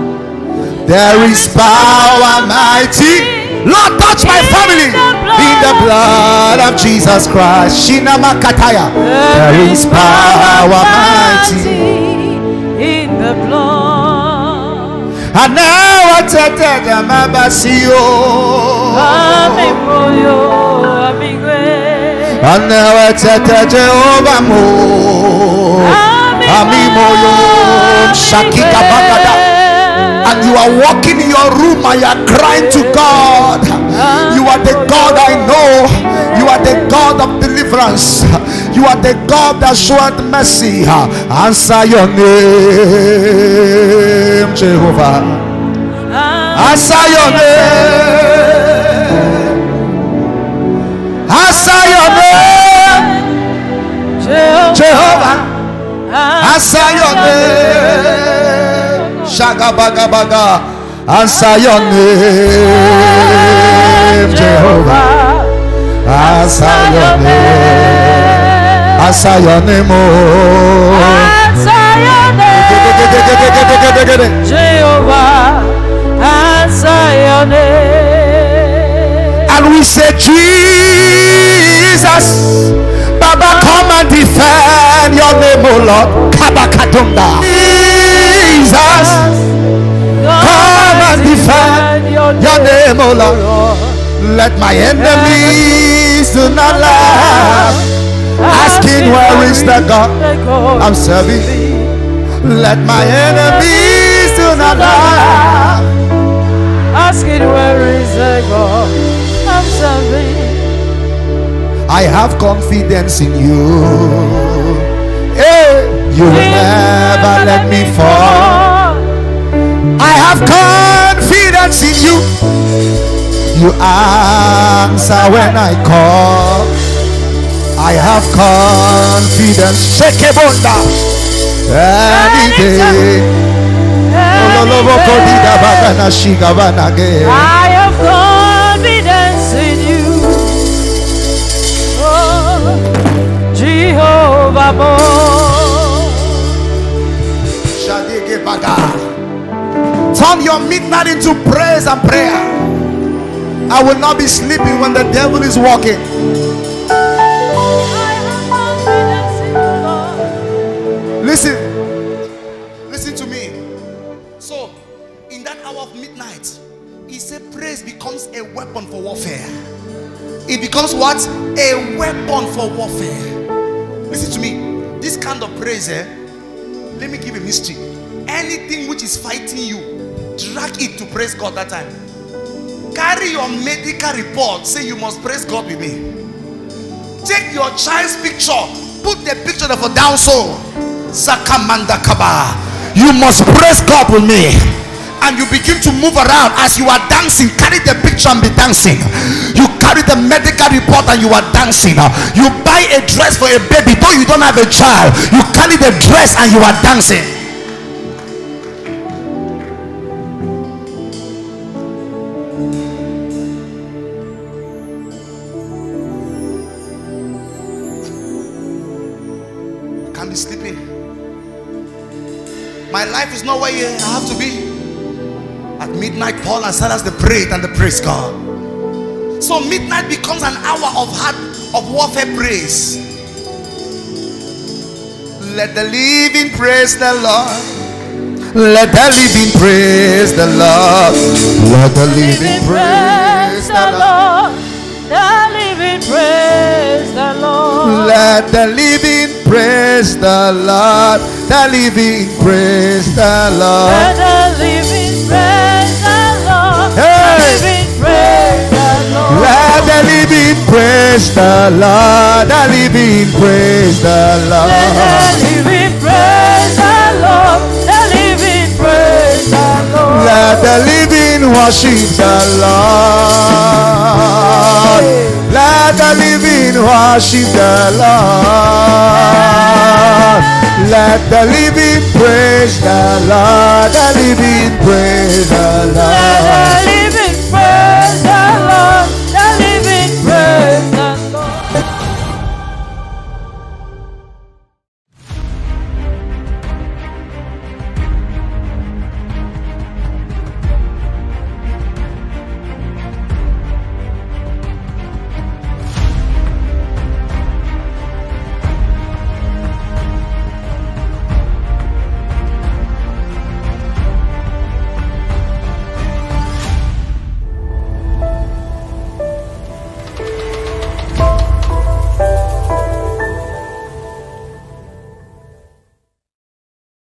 There is power mighty. Lord, touch my family in the blood of Jesus Christ. Shinama Kataya. There is power mighty. in the blood. And now I tell them And now I tell Jehovah mo. Ami moyo. Shakika Bagada. and you are walking in your room and you are crying to God. You are the God I know. You are the God of deliverance. You are the God that showed mercy. Answer your name, Jehovah. Answer your name. Answer your name, Jehovah. Answer your name. Shaga baga baga. Answer your name, Jehovah. Answer your name. Answer your name, oh. Answer your name, Jehovah. Answer your name. And we say, Jesus, Jesus. Baba, come and defend your name, O Lord. Kabakatumba. Jesus. Come and defend your name, O Lord. Let my enemies do not laugh. Asking where is the God I'm serving. Let my enemies do not laugh. Asking where is the God I'm serving. I have confidence in you. Hey, you will never let me fall. I have confidence in you. You answer when I call. I have confidence. Shake a bunda. Any day. Ololoboko dida bagana shiga banage. I Turn your midnight into praise and prayer. I will not be sleeping when the devil is walking. Listen. Listen to me. So, in that hour of midnight, he said praise becomes a weapon for warfare. It becomes what? A weapon for warfare. Listen to me. This kind of praise, eh? Let me give a mystery. Anything which is fighting you, drag it to praise God that time. Carry your medical report. Say you must praise God with me. Take your child's picture. Put the picture of a down soul. Sakamanda kaba. You must praise God with me. And you begin to move around as you are dancing. Carry the picture and be dancing. You carry the medical report and you are dancing. You buy a dress for a baby, though you don't have a child. You carry the dress and you are dancing. Can't be sleeping. My life is not where you- I have to be. Midnight, Paul and Silas they prayed and they praised God. So midnight becomes an hour of hard of warfare praise. Let the living praise the Lord. Let the living praise the Lord. Let the living praise the Lord. The living praise the Lord. Let the living praise the Lord. The living praise the Lord. Let the living praise the Lord. The living praise the Let Lord. the living praise the Lord. The living praise the Lord. Let the living worship the Lord. Let the living worship the Lord. Let the living praise the Lord. The living praise the Let Lord. the living